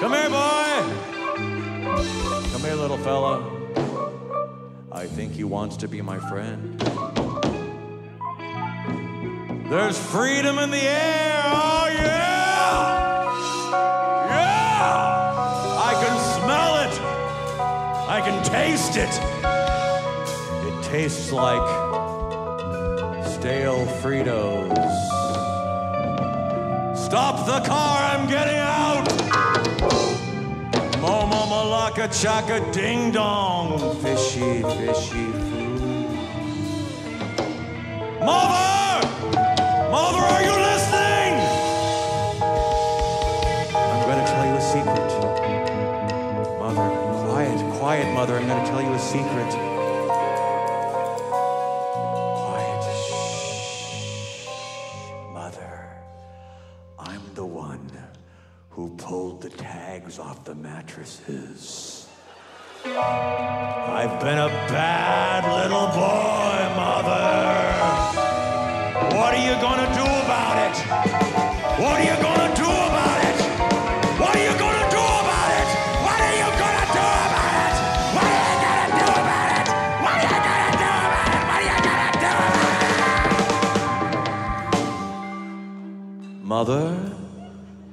Come here, boy. Come here, little fella. I think he wants to be my friend. There's freedom in the air. Oh, yeah. Yeah. I can smell it. I can taste it. It tastes like stale Fritos. Stop the car, I'm getting out! Momo Malaka Chaka Ding Dong. Fishy, fishy food. Mother! Mother. I'm gonna tell you a secret. Quiet. Shh. Mother, I'm the one who pulled the tags off the mattresses. I've been a bad little boy, Mother. What are you gonna do Mother,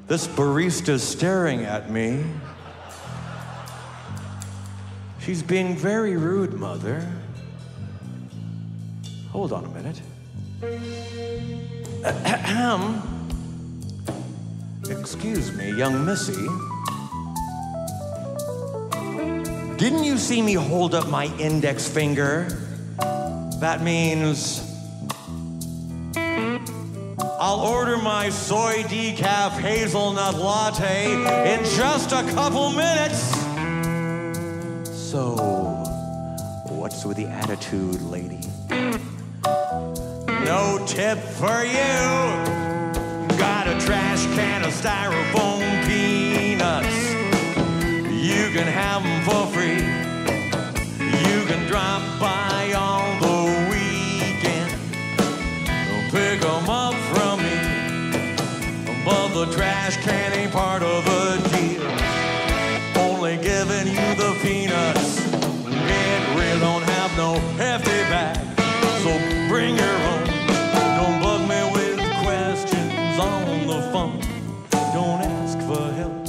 this barista's staring at me. She's being very rude, Mother. Hold on a minute. Ahem. Excuse me, young missy. Didn't you see me hold up my index finger? That means I'll order my soy decaf hazelnut latte in just a couple minutes. So, what's with the attitude, lady? No tip for you. Got a trash can of styrofoam peanuts. You can have them for free. You can drop by on 'em up from me. But the trash can ain't part of the deal. Only giving you the peanuts. It really don't have no hefty bag. So bring your own. Don't bug me with questions on the phone. Don't ask for help.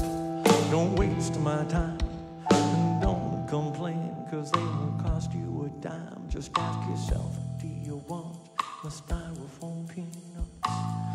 Don't waste my time. And don't complain, cause they won't cost you a dime. Just ask yourself, do you want my styrofoam peanuts?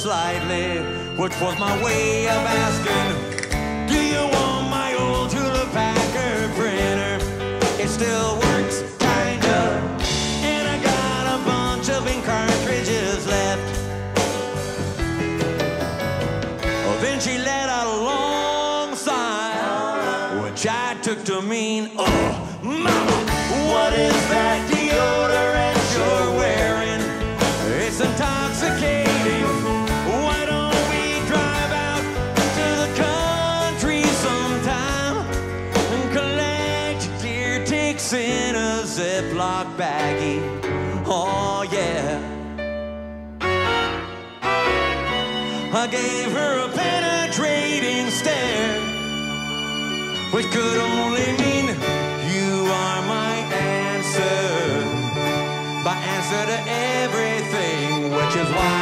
slightly, which was my way of asking. is why.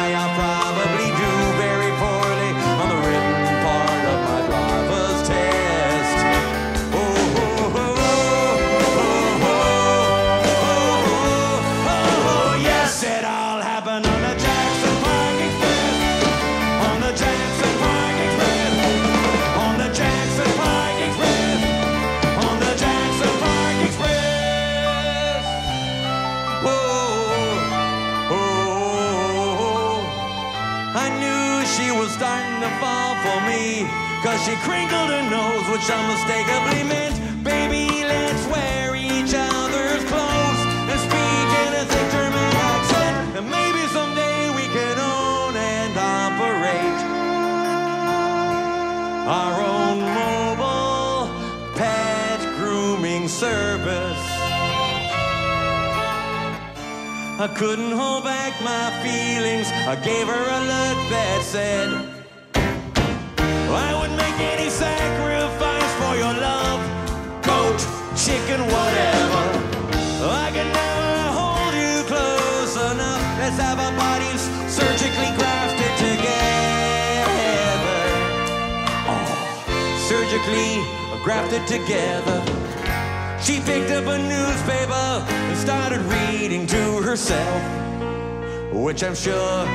which unmistakably meant, baby, let's wear each other's clothes and speak in a thick German accent. And maybe someday we can own and operate our own mobile pet grooming service. I couldn't hold back my feelings. I gave her a look that said, thinking whatever. I can never hold you close enough. Let's have our bodies surgically grafted together. Oh, surgically grafted together. She picked up a newspaper and started reading to herself, which I'm sure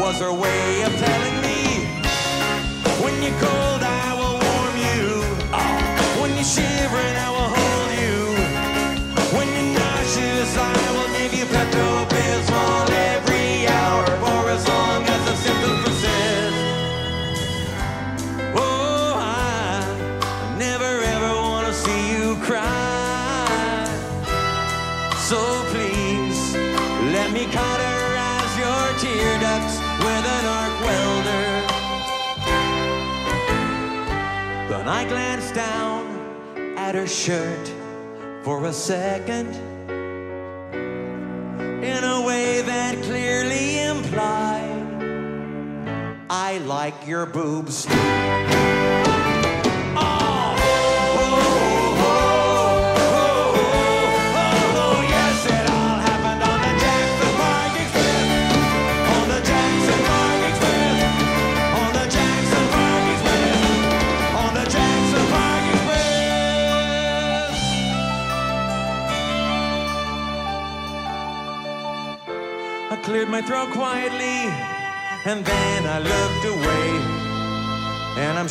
was her way of telling me when you call. And I glanced down at her shirt for a second in a way that clearly implied I like your boobs.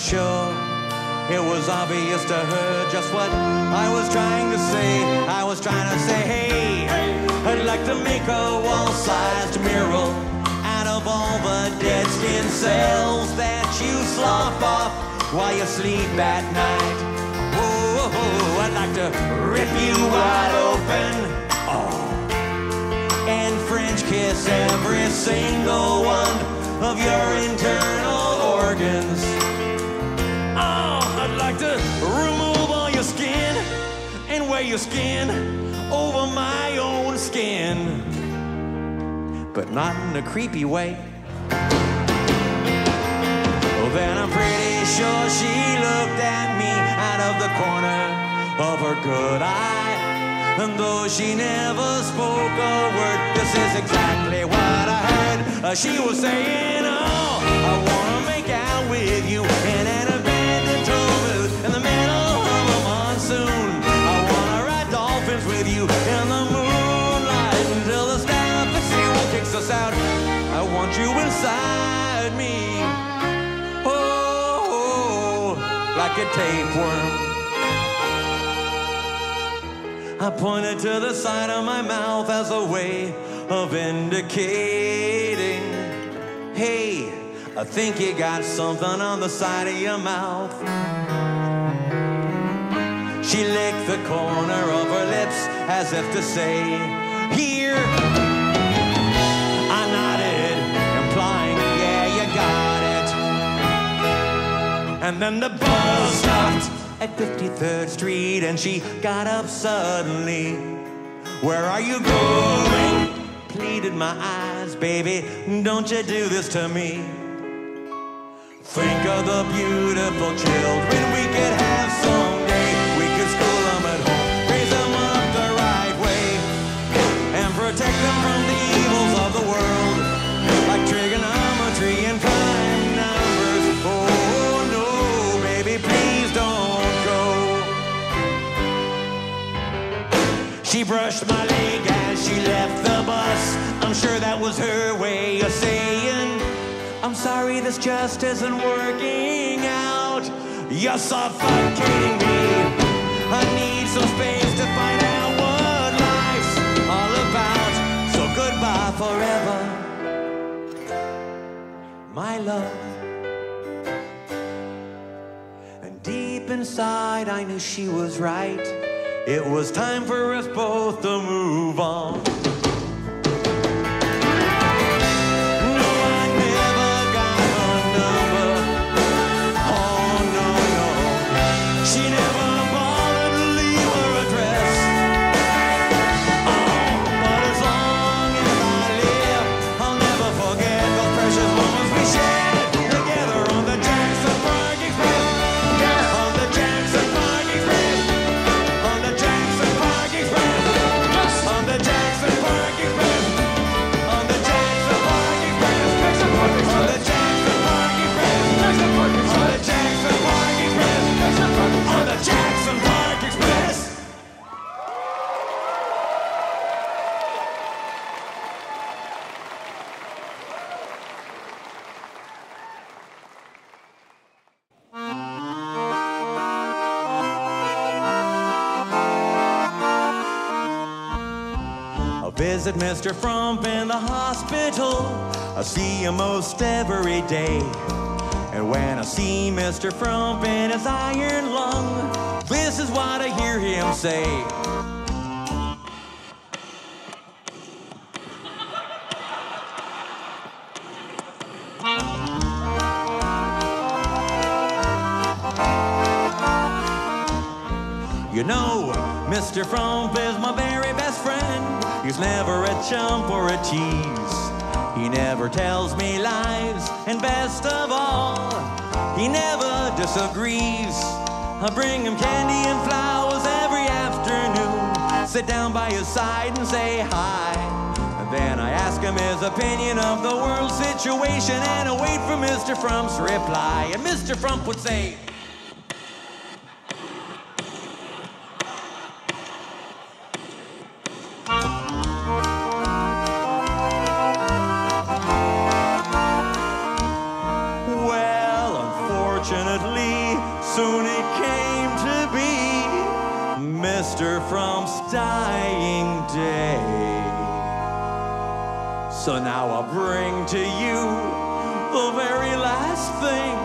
Sure it was obvious to her just what I was trying to say. I was trying to say, hey, I'd like to make a wall-sized mural out of all the dead skin cells that you slough off while you sleep at night. Whoa, I'd like to rip you wide open. Oh and French kiss every single one of your internal organs. Oh, like to remove all your skin and wear your skin over my own skin, but not in a creepy way. Well, then I'm pretty sure she looked at me out of the corner of her good eye. And though she never spoke a word, this is exactly what I heard. Uh, she was saying, Oh, I wanna make out with you in an in the middle of a monsoon. I wanna ride dolphins with you in the moonlight until the kicks us out. I want you inside me. Oh, like a tapeworm. I pointed to the side of my mouth as a way of indicating, hey, I think you got something on the side of your mouth. She licked the corner of her lips as if to say, here. I nodded, implying, yeah, you got it. And then the bus stopped at 53rd Street and she got up suddenly. Where are you going? Pleaded my eyes, baby, don't you do this to me. Think of the beautiful children we could have someday. We could school them at home, raise them up the right way, and protect them from the evils of the world, like trigonometry and prime numbers. Oh no, baby, please don't go. She brushed my leg as she left the bus. I'm sure that was her way of saying, I'm sorry, this just isn't working out. You're suffocating me. I need some space to find out what life's all about. So goodbye forever, my love. And deep inside, I knew she was right. It was time for us both to move on. Mr. Frump in the hospital. I see him most every day. And when I see Mr. Frump in his iron lung, this is what I hear him say. You know, Mr. Frump is my very best friend. He's never a chump or a tease. He never tells me lies, and best of all, he never disagrees. I bring him candy and flowers every afternoon. Sit down by his side and say hi. And then I ask him his opinion of the world situation and I wait for Mr. Frump's reply. And Mr. Frump would say, dying day. So now I bring to you the very last thing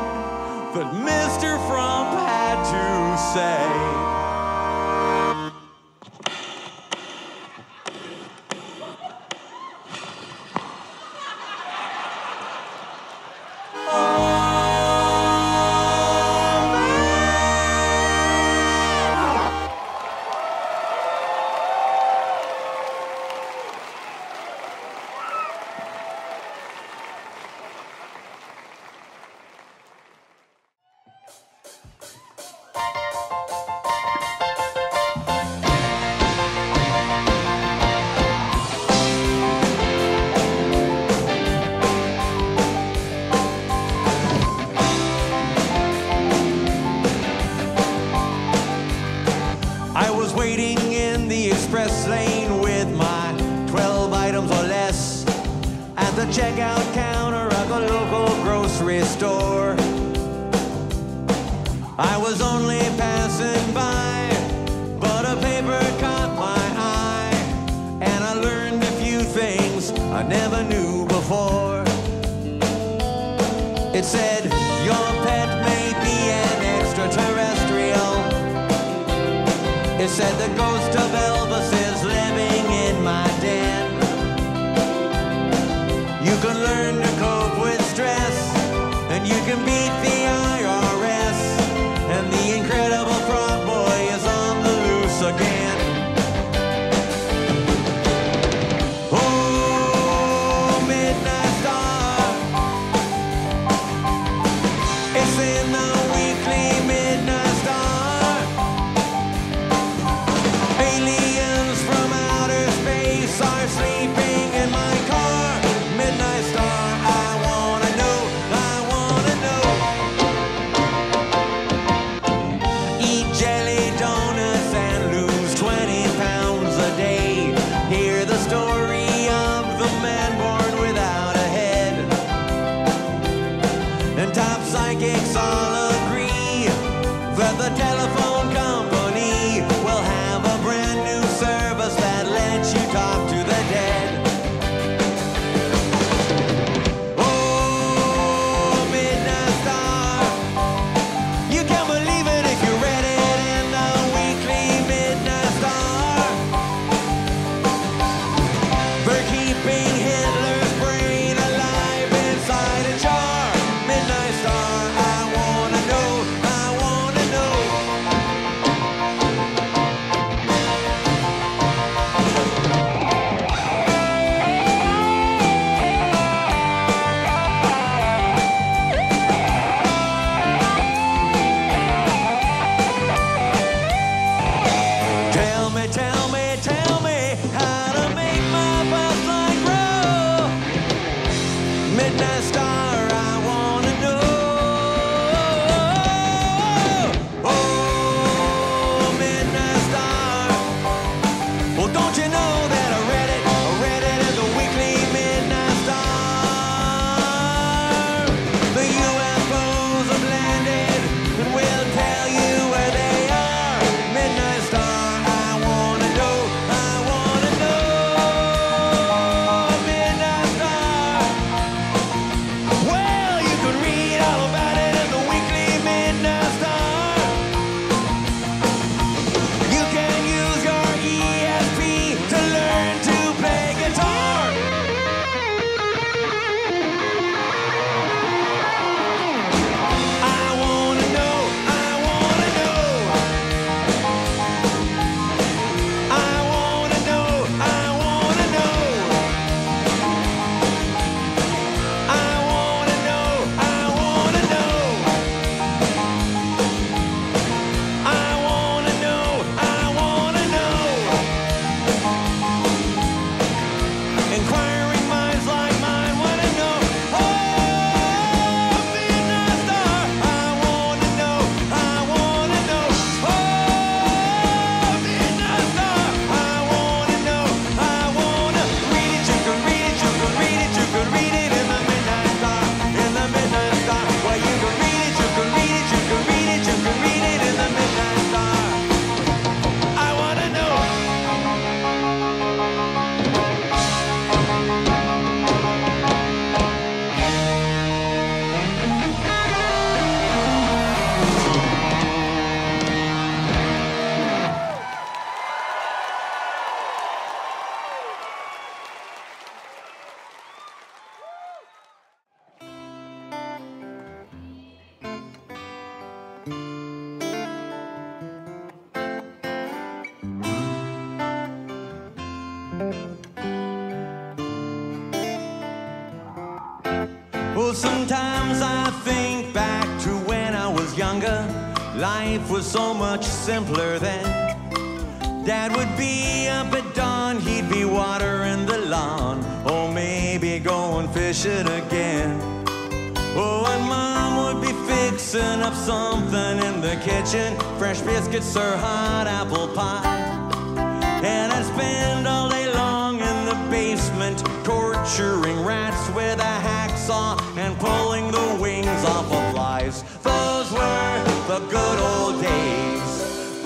that Mr. Frump had to say. Grocery store. I was only passing by, but a paper caught my eye, and I learned a few things I never knew before. It said, Your pet may be an extraterrestrial. It said the ghost of Elvis can beat the Life was so much simpler then. Dad would be up at dawn, he'd be watering the lawn. or maybe going fishing again. Oh, and mom would be fixing up something in the kitchen fresh biscuits or hot apple pie. And I'd spend all day long in the basement torturing rats with a hacksaw and pulling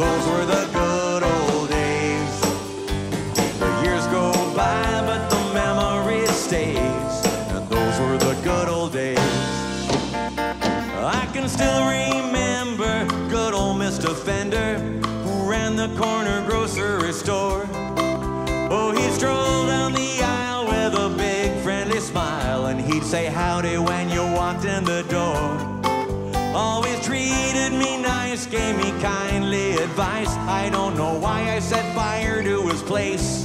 Those were the good old days. The years go by, but the memory stays. And those were the good old days. I can still remember good old Mr. Fender who ran the corner grocery store. Oh, he strolled down the aisle with a big friendly smile, and he'd say howdy when you walked in the gave me kindly advice. I don't know why I set fire to his place.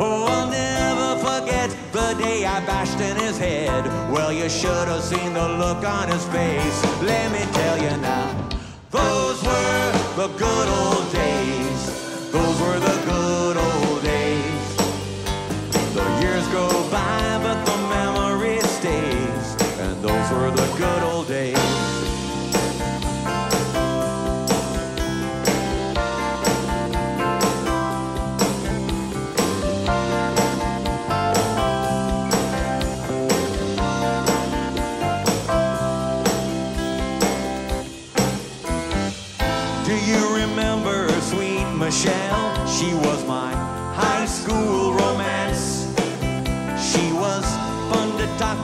Oh, I'll never forget the day I bashed in his head. Well, you should have seen the look on his face. Let me tell you now, those were the good old days. Those were the good old days. The years go by, but the memory stays. And those were the good old days.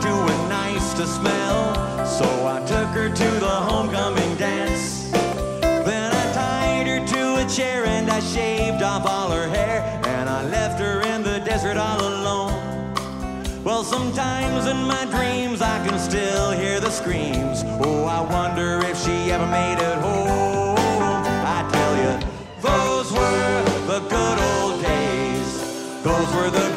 To and nice to smell. So I took her to the homecoming dance. Then I tied her to a chair and I shaved off all her hair. And I left her in the desert all alone. Well, sometimes in my dreams I can still hear the screams. Oh, I wonder if she ever made it home. I tell you, those were the good old days. Those were the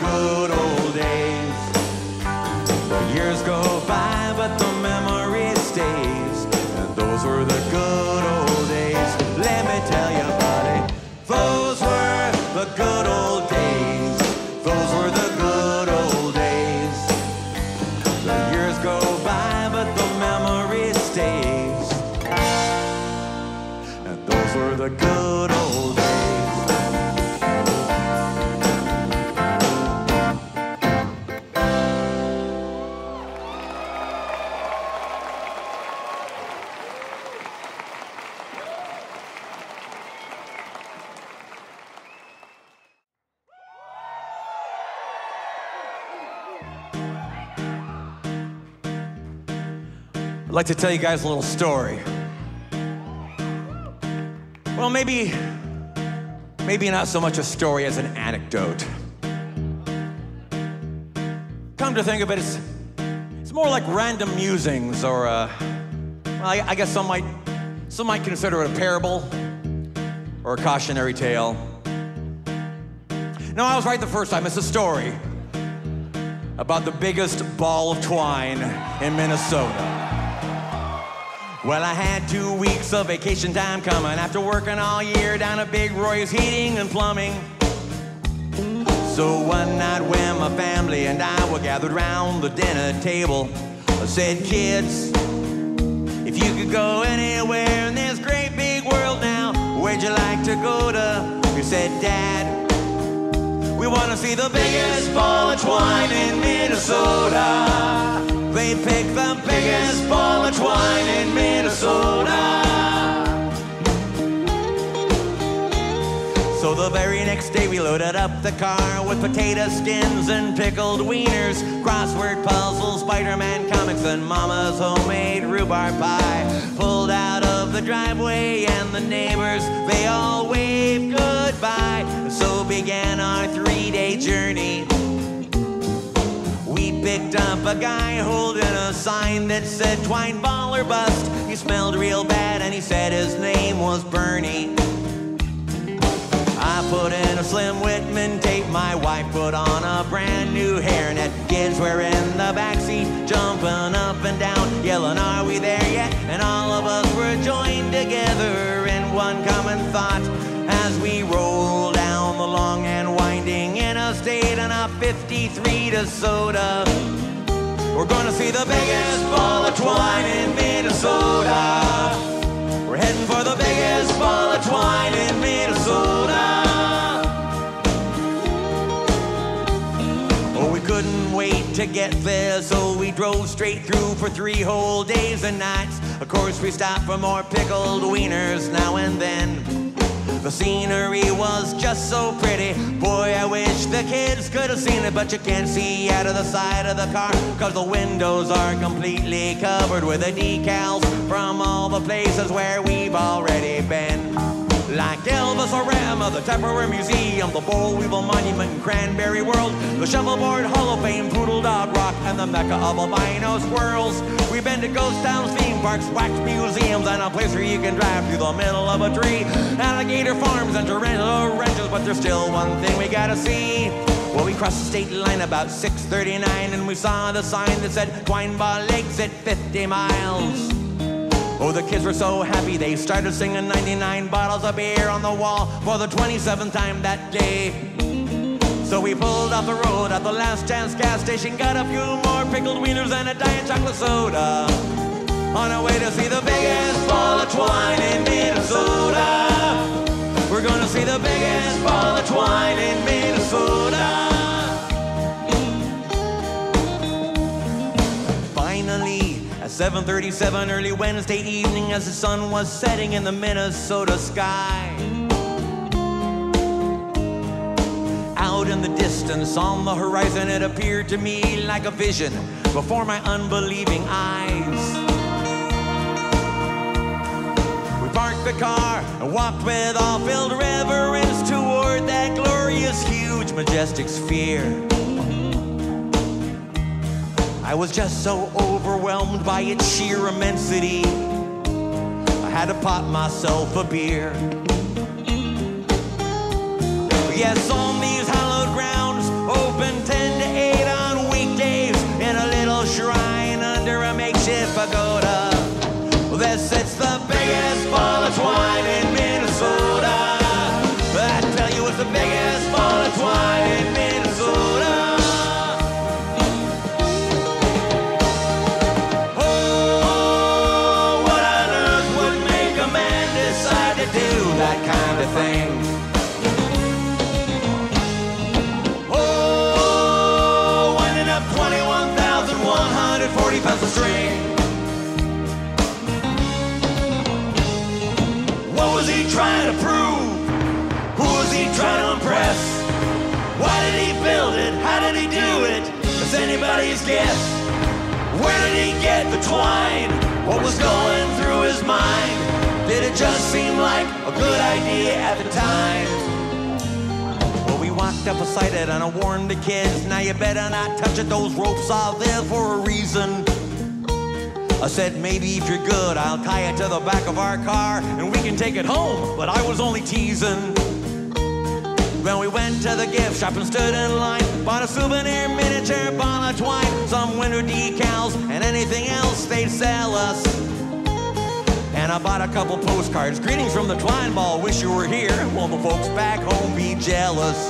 like to tell you guys a little story. Well, maybe, maybe not so much a story as an anecdote. Come to think of it, it's, it's more like random musings, or uh, well, I, I guess some might, some might consider it a parable or a cautionary tale. No, I was right the first time. It's a story about the biggest ball of twine in Minnesota. Well, I had two weeks of vacation time coming after working all year down at Big Roy's Heating and Plumbing. So one night when my family and I were gathered round the dinner table, I said, kids, if you could go anywhere in this great big world now, where'd you like to go to? You said, Dad, we want to see the biggest ball of twine in Minnesota. They picked the biggest ball of twine in Minnesota. So the very next day we loaded up the car with potato skins and pickled wieners, crossword puzzles, Spider-Man comics, and Mama's homemade rhubarb pie. Pulled out of the driveway and the neighbors, they all waved goodbye. So began our three-day journey. Picked up a guy holding a sign that said twine ball or bust. He smelled real bad and he said his name was Bernie. I put in a Slim Whitman tape, my wife put on a brand brand new hairnet. Kids were in the backseat, jumping up and down, yelling, Are we there yet? And all of us were joined together in one common thought as we rolled down the long and winding interstate in a 53 to soda. We're gonna see the biggest ball of twine in Minnesota. We're heading for the biggest ball of twine in Minnesota. Oh, we couldn't wait to get there, so we drove straight through for three whole days and nights. Of course, we stopped for more pickled wieners now and then. The scenery was just so pretty. Boy, I wish the kids could have seen it, but you can't see out of the side of the car, cause the windows are completely covered with the decals from all the places where we've already been. Like Elvis Orama, the Tupperware Museum, the Boll Weevil Monument in Cranberry World, the Shovelboard Hall of Fame, Poodle Dog Rock, and the Mecca of albino squirrels. We've been to ghost towns, theme parks, wax museums, and a place where you can drive through the middle of a tree. Alligator farms and tarantula ranches, but there's still one thing we gotta see. Well, we crossed the state line about 6:39, and we saw the sign that said Twine Ball Exit 50 miles. Oh, the kids were so happy they started singing 99 bottles of beer on the wall for the 27th time that day. So we pulled off the road at the last chance gas station, got a few more pickled wieners and a diet chocolate soda. On our way to see the biggest ball of twine in Minnesota. We're gonna see the biggest ball of twine in Minnesota. 7:37 early Wednesday evening, as the sun was setting in the Minnesota sky. Out in the distance, on the horizon, it appeared to me like a vision before my unbelieving eyes. We parked the car and walked with all filled reverence toward that glorious, huge, majestic sphere. I was just so overwhelmed by its sheer immensity. I had to pop myself a beer. Yes, on these hallowed grounds, open 10 to 8 anybody's guess. Where did he get the twine? What was going through his mind? Did it just seem like a good idea at the time? Well, we walked up beside it and I warned the kids, now you better not touch it, those ropes are there for a reason. I said, maybe if you're good, I'll tie it to the back of our car and we can take it home, but I was only teasing. Then we went to the gift shop and stood in line. Bought a souvenir miniature ball of twine, some winter decals, and anything else they'd sell us. And I bought a couple postcards. Greetings from the Twine Ball. Wish you were here. Won't the folks back home be jealous?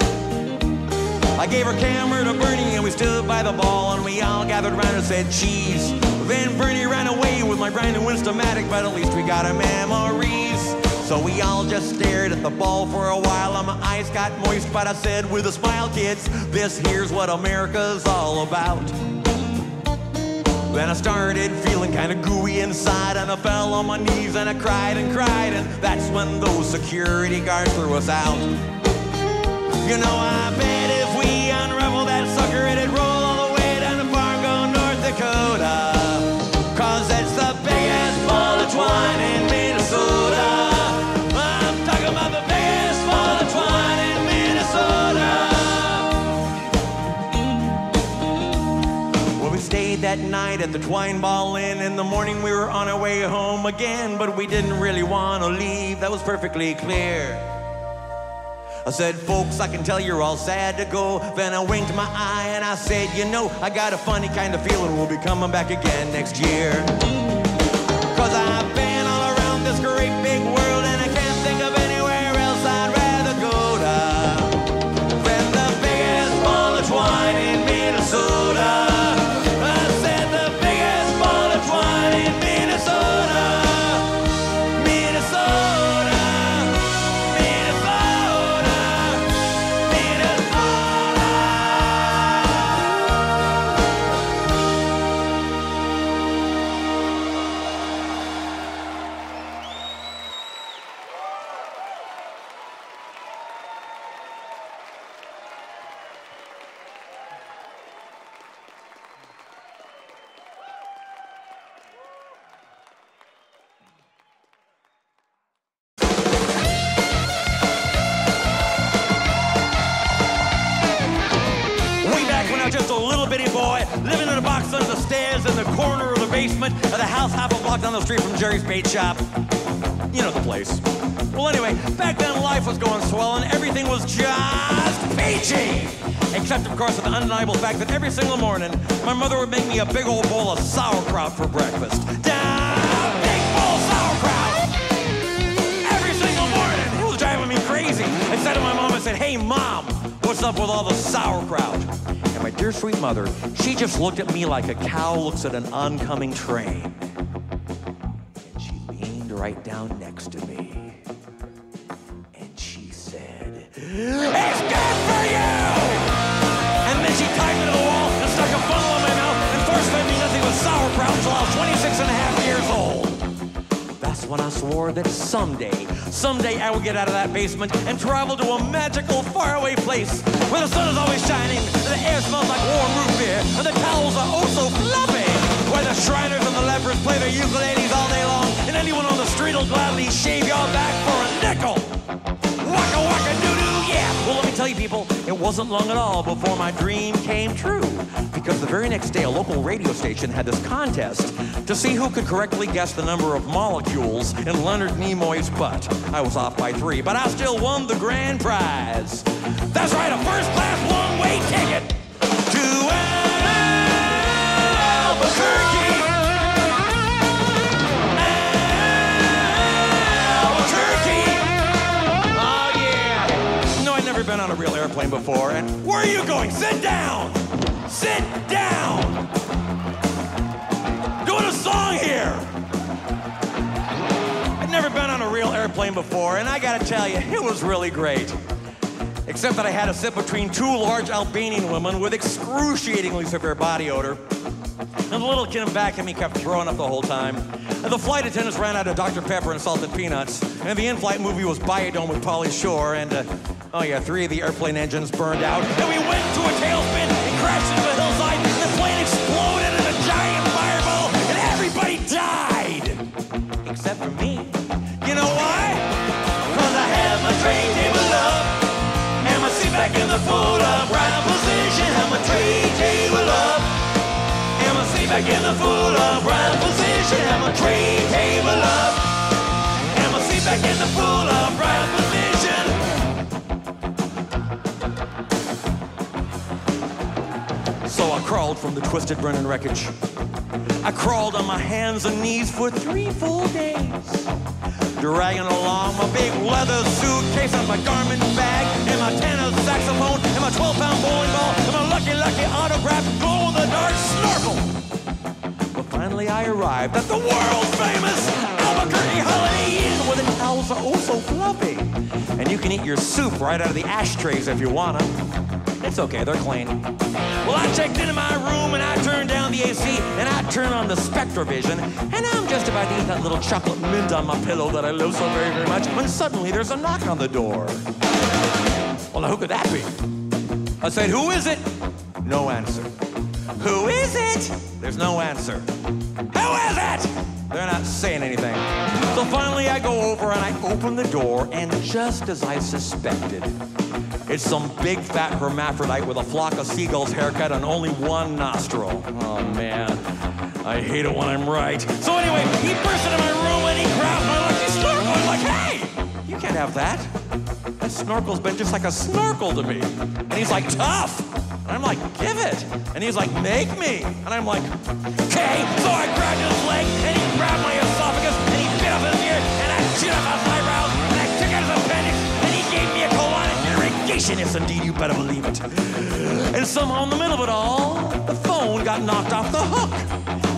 I gave her camera to Bernie and we stood by the ball and we all gathered around and said cheese. Then Bernie ran away with my brand new Instamatic, but at least we got our memories. So we all just stared at the ball for a while and my eyes got moist, but I said with a smile, kids, this here's what America's all about. Then I started feeling kind of gooey inside, and I fell on my knees and I cried and cried, and that's when those security guards threw us out. You know, I bet if we unravel that sucker, it'd roll all the way down to Fargo, North Dakota. That night at the Twine Ball Inn. In the morning, we were on our way home again, but we didn't really want to leave. That was perfectly clear. I said, folks, I can tell you're all sad to go. Then I winked my eye and I said, you know, I got a funny kind of feeling we'll be coming back again next year. Cause I've been all around this great big world shop. You know the place. Well, anyway, back then life was going swell and everything was just peachy. Except, of course, for the undeniable fact that every single morning, my mother would make me a big old bowl of sauerkraut for breakfast. Down, big bowl sauerkraut! Every single morning. It was driving me crazy. I said to my mom, I said, hey, mom, what's up with all the sauerkraut? And my dear sweet mother, she just looked at me like a cow looks at an oncoming train. Right down next to me. And she said, It's good for you! And then she tied me to the wall and stuck a funnel in my mouth and force fed me nothing but sauerkraut until I was 26 and a half years old. That's when I swore that someday, someday I would get out of that basement and travel to a magical, faraway place where the sun is always shining, and the air smells like warm root beer, and the towels are oh so fluffy. The Shriners and the lepers play their ukuleles all day long, and anyone on the street will gladly shave your back for a nickel. Waka waka doo doo, yeah. Well, let me tell you, people, it wasn't long at all before my dream came true. Because the very next day, a local radio station had this contest to see who could correctly guess the number of molecules in Leonard Nimoy's butt. I was off by three, but I still won the grand prize. That's right, a first class one-way ticket been on a real airplane before. And where are you going? Sit down. Sit down. Doing a song here. I've never been on a real airplane before, and I gotta tell you, it was really great. Except that I had to sit between two large Albanian women with excruciatingly severe body odor. And the little kid in the back of me kept throwing up the whole time. And the flight attendants ran out of Dr. Pepper and salted peanuts. And the in-flight movie was Biodome with Polly Shore. And, uh, oh yeah, three of the airplane engines burned out. And we went to a tailspin and crashed into a hillside. And the plane exploded in a giant fireball. And everybody died. Except for me. You know why? Cause I had my tray table up. And my seat back in the full up. Right position. Had my tray back in the full upright position. And my tray table up. And my seat back in the full upright position. So I crawled from the twisted Brennan wreckage. I crawled on my hands and knees for three full days. Dragging along my big leather suitcase and my garment bag and my tenor saxophone and my 12 pound bowling ball and my lucky, lucky autograph glow in the dark snorkel. Finally I arrived at the world famous Albuquerque Holiday Inn where the towels are oh so fluffy. And you can eat your soup right out of the ashtrays if you wanna. It's okay, they're clean. Well, I checked into my room and I turned down the AC and I turned on the Spectrovision and I'm just about to eat that little chocolate mint on my pillow that I love so very, very much when suddenly there's a knock on the door. Well, now who could that be? I said, who is it? No answer. Who is it? There's no answer. Who is it? They're not saying anything. So finally I go over and I open the door and just as I suspected, it's some big fat hermaphrodite with a flock of seagulls haircut and only one nostril. Oh man, I hate it when I'm right. So anyway, he burst into my room and he grabbed my lucky snorkel. I'm like, hey, you can't have that. I snorkel's been just like a snorkel to me. And he's like, tough. And I'm like, give it. And he's like, make me. And I'm like, okay. So I grabbed his leg, and he grabbed my esophagus, and he bit off his ear, and I chewed off his eyebrows, and I took out his appendix, and he gave me a colonic irrigation. Yes, indeed, you better believe it. And somehow in the middle of it all, the phone got knocked off the hook.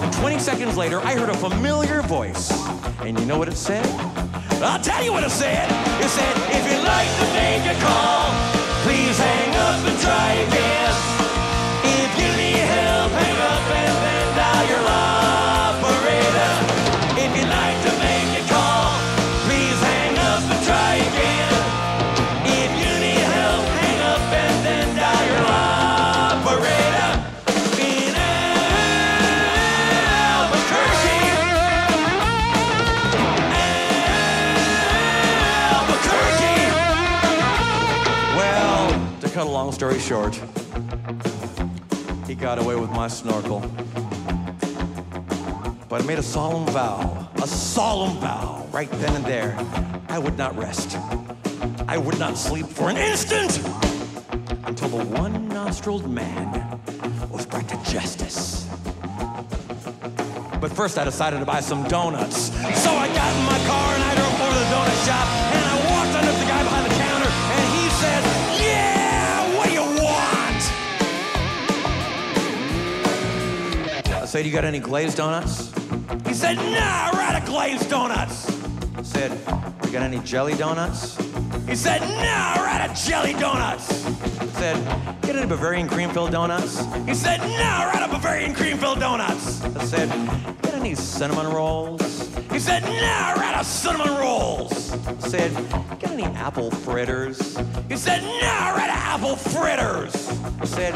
And 20 seconds later, I heard a familiar voice. And you know what it said? I'll tell you what it said. It said, if you'd like make a call, please hang up and try again. Story short, he got away with my snorkel. But I made a solemn vow, a solemn vow, right then and there. I would not rest. I would not sleep for an instant until the one nostriled man was brought to justice. But first, I decided to buy some donuts. So I got in my car and I drove over to the donut shop said, You got any glazed donuts? He said, Nah, we're out of glazed donuts. I said, You got any jelly donuts? He said, Nah, we're out of jelly donuts. I said, Get any Bavarian cream filled donuts? He said, Nah, we're out of Bavarian cream filled donuts. I said, Get any cinnamon rolls? He said, Nah, we're out of cinnamon rolls. I said, Get any apple fritters? He said, Nah, we're out of apple fritters. I said,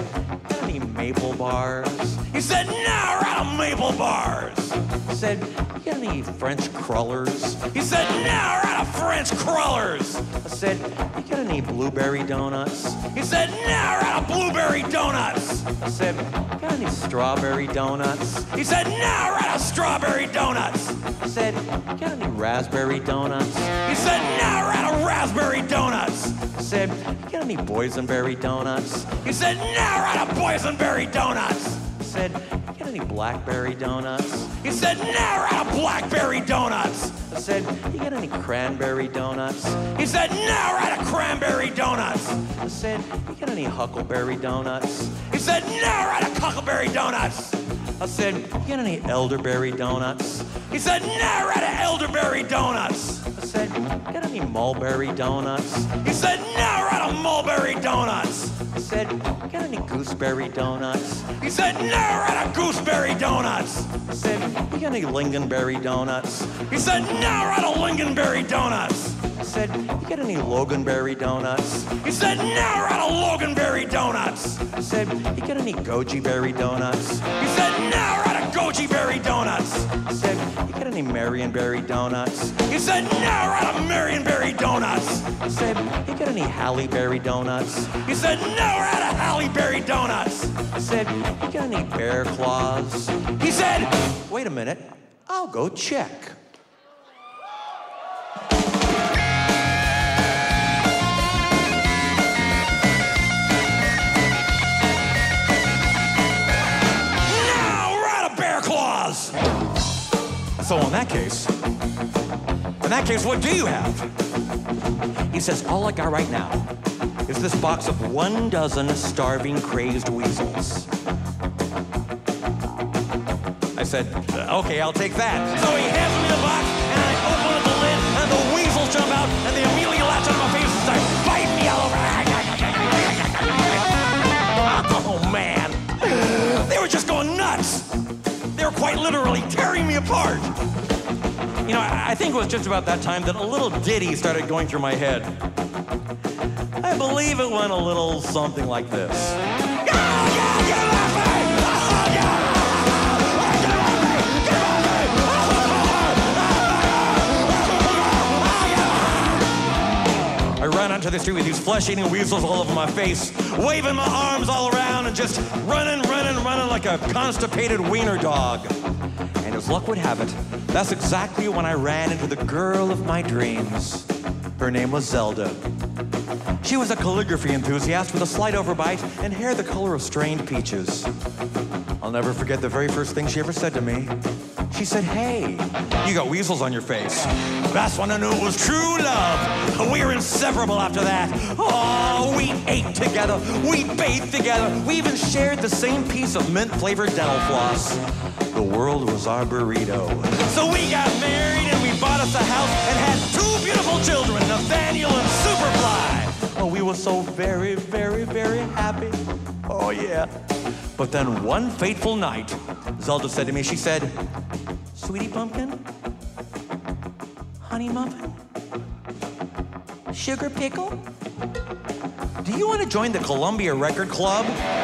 any maple bars? He said, Nah, we're out of maple bars. Said, You got any French crullers? He said, Nah, we're out of French crullers. I said, You got any blueberry donuts? He said, Nah, we're out of blueberry donuts. I said, You got any strawberry donuts? He said, Nah, we're out of strawberry donuts. I said, You got any raspberry donuts? He said, Nah, we're out of raspberry donuts. I said, You got any boysenberry donuts? He said, Nah, we're out of boysenberry donuts. Said, You got any blackberry donuts? He said, we're out of blackberry donuts. I said, You got any cranberry donuts? He said, No, we're out of cranberry donuts. I said, You got any huckleberry donuts? He said, No, we're out of huckleberry donuts. I said, You got any elderberry donuts? He said, No, we're out of elderberry donuts. I said, You got any mulberry donuts? He said, No, we're out of mulberry donuts. I said, You got any gooseberry donuts? He said, No, we're out of gooseberry donuts. I said, You got any lingonberry donuts? He said, Nah, we're out of lingonberry donuts. I said, You got any loganberry donuts? He said, now we're out of loganberry donuts. I said, You got any goji berry donuts? He said, now we're out of goji berry donuts. I said, You got any Marionberry donuts? He said, now we're out of Marionberry donuts. I said, You got any Halle Berry donuts? He said, now we're out of Halle Berry donuts. I said, You got any bear claws? He said, Wait a minute, I'll go check. So in that case, in that case, what do you have? He says, all I got right now is this box of one dozen starving, crazed weasels. I said, "Uh, okay, I'll take that. So he hands me the box, and I open up the lid, and the weasels jump out, and they immediately latch onto my face and start biting me all over. Oh, man. They were just going nuts. They were quite literally tearing me apart. You know, I think it was just about that time that a little ditty started going through my head. I believe it went a little something like this. I onto the street with these flesh-eating weasels all over my face, waving my arms all around and just running, running, running like a constipated wiener dog. And as luck would have it, that's exactly when I ran into the girl of my dreams. Her name was Zelda. She was a calligraphy enthusiast with a slight overbite and hair the color of strained peaches. I'll never forget the very first thing she ever said to me. She said, Hey, you got weasels on your face. That's when I knew it was true love. We were inseparable after that. Oh, we ate together. We bathed together. We even shared the same piece of mint flavored dental floss. The world was our burrito. So we got married and we bought us a house and had two beautiful children, Nathaniel and Superfly. Oh, we were so very, very, very happy. Oh, yeah. But then one fateful night, Zelda said to me, she said, Sweetie Pumpkin? Honey Muffin? Sugar Pickle? Do you want to join the Columbia Record Club? I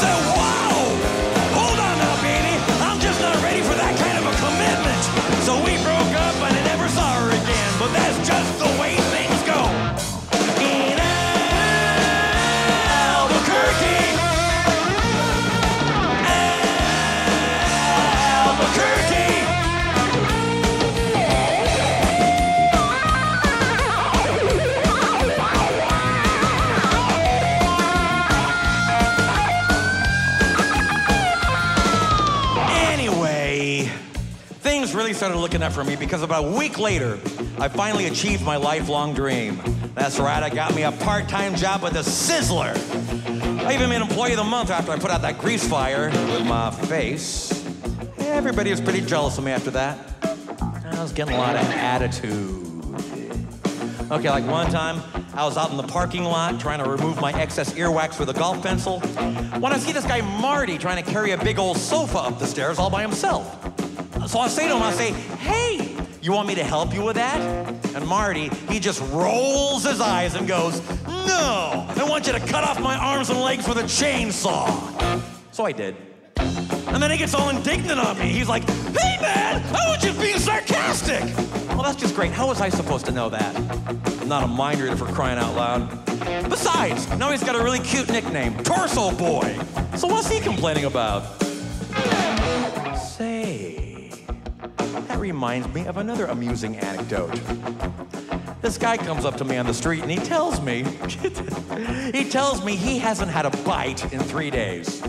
said, wow! Hold on now, baby. I'm just not ready for that kind of a commitment. So we broke up and I never saw her again. But that's just the way started looking up for me because about a week later, I finally achieved my lifelong dream. That's right, I got me a part time job with a Sizzler. I even made Employee of the Month after I put out that grease fire with my face. Everybody was pretty jealous of me after that. I was getting a lot of attitude. Okay, like one time, I was out in the parking lot trying to remove my excess earwax with a golf pencil when I see this guy Marty trying to carry a big old sofa up the stairs all by himself. So I say to him, I say, hey, you want me to help you with that? And Marty, he just rolls his eyes and goes, no, I want you to cut off my arms and legs with a chainsaw. So I did. And then he gets all indignant on me. He's like, hey man, I was just being sarcastic. Well, that's just great. How was I supposed to know that? I'm not a mind reader for crying out loud. Besides, now he's got a really cute nickname, Torso Boy. So what's he complaining about? Say, that reminds me of another amusing anecdote. This guy comes up to me on the street and he tells me, he tells me he hasn't had a bite in three days.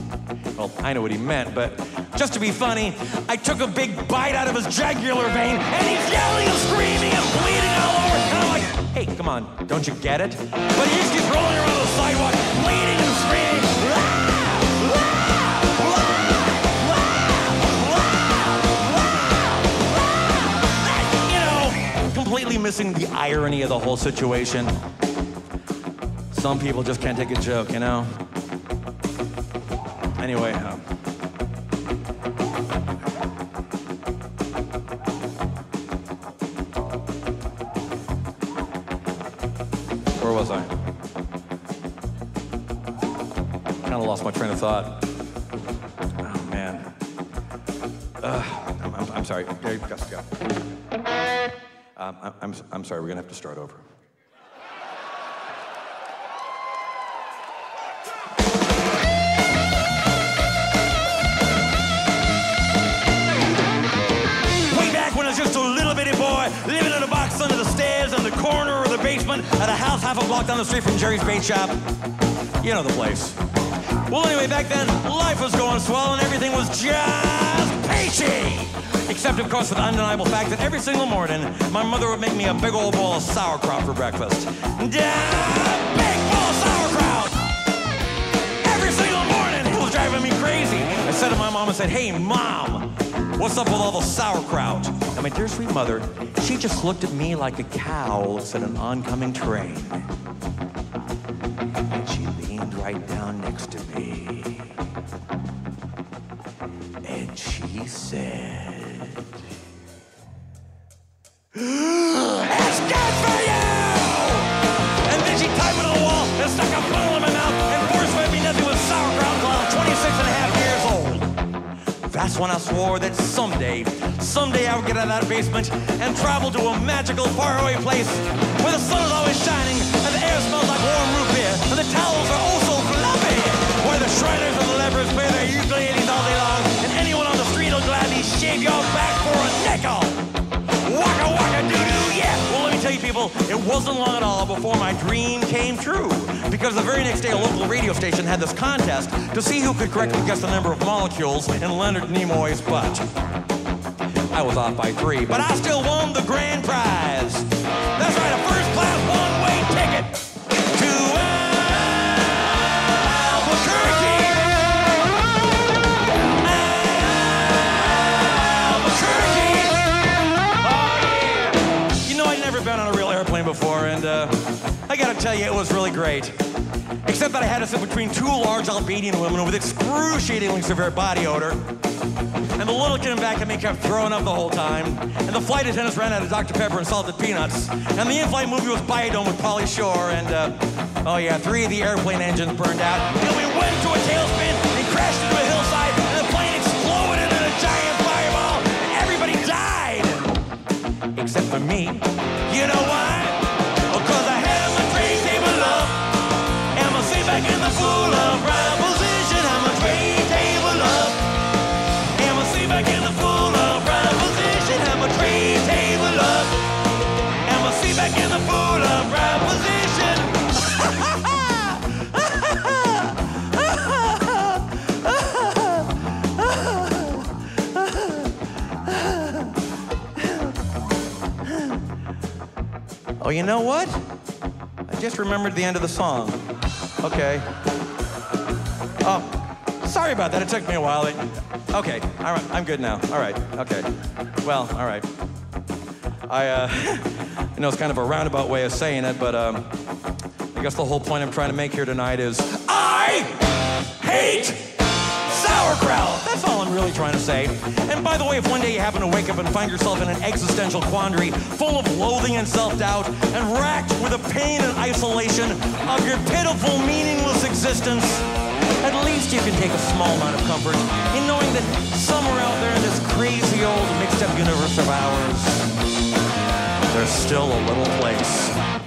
Well, I know what he meant, but just to be funny, I took a big bite out of his jugular vein and he's yelling and screaming and bleeding all over. And I'm like, hey, come on, don't you get it? But he just keeps rolling around the sidewalk, bleeding and screaming. You know, completely missing the irony of the whole situation. Some people just can't take a joke, you know? Anyway, um, where was I? Kind of lost my train of thought. Oh man. Uh, I'm, I'm, sorry. There you go. Um, I'm, I'm sorry. We're gonna have to start over. At a house half a block down the street from Jerry's Bait Shop. You know the place. Well, anyway, back then, life was going swell and everything was just peachy. Except, of course, for the undeniable fact that every single morning, my mother would make me a big old bowl of sauerkraut for breakfast. Yeah, big bowl of sauerkraut! Every single morning, it was driving me crazy. I said to my mom, I said, hey, mom, what's up with all the sauerkraut? And my dear sweet mother, she just looked at me like a cow looks at an oncoming train. And she leaned right down next to me. And she said, When I swore that someday, someday I would get out of that basement and travel to a magical faraway place where the sun is always shining and the air smells like warm root beer and the towels are oh so fluffy. Where the shredders and the levers play their ukuleles all day long and anyone on the street will gladly shave your back for a nickel. People, it wasn't long at all before my dream came true. Because the very next day, a local radio station had this contest to see who could correctly guess the number of molecules in Leonard Nimoy's butt. I was off by three, but I still won the grand prize. Tell you, it was really great. Except that I had to sit between two large Albanian women with excruciatingly severe body odor. And the little kid in back of me kept throwing up the whole time. And the flight attendants ran out of Dr. Pepper and salted peanuts. And the in-flight movie was Biodome with Pauly Shore. And, uh, oh yeah, three of the airplane engines burned out. And we went into a tailspin and crashed into a hillside. And the plane exploded in a giant fireball. And everybody died. Except for me. You know why? Oh, you know what? I just remembered the end of the song. Okay. Oh, sorry about that. It took me a while. It- okay, all right. I'm good now. All right. Okay. Well, all right. I, uh, you know, it's kind of a roundabout way of saying it, but um, I guess the whole point I'm trying to make here tonight is I hate sauerkraut. That's all I'm really trying to say. And by the way, if one day you happen to wake up and find yourself in an existential quandary full of loathing and self-doubt and racked with the pain and isolation of your pitiful, meaningless existence, at least you can take a small amount of comfort in knowing that somewhere out there in this crazy old mixed-up universe of ours, there's still a little place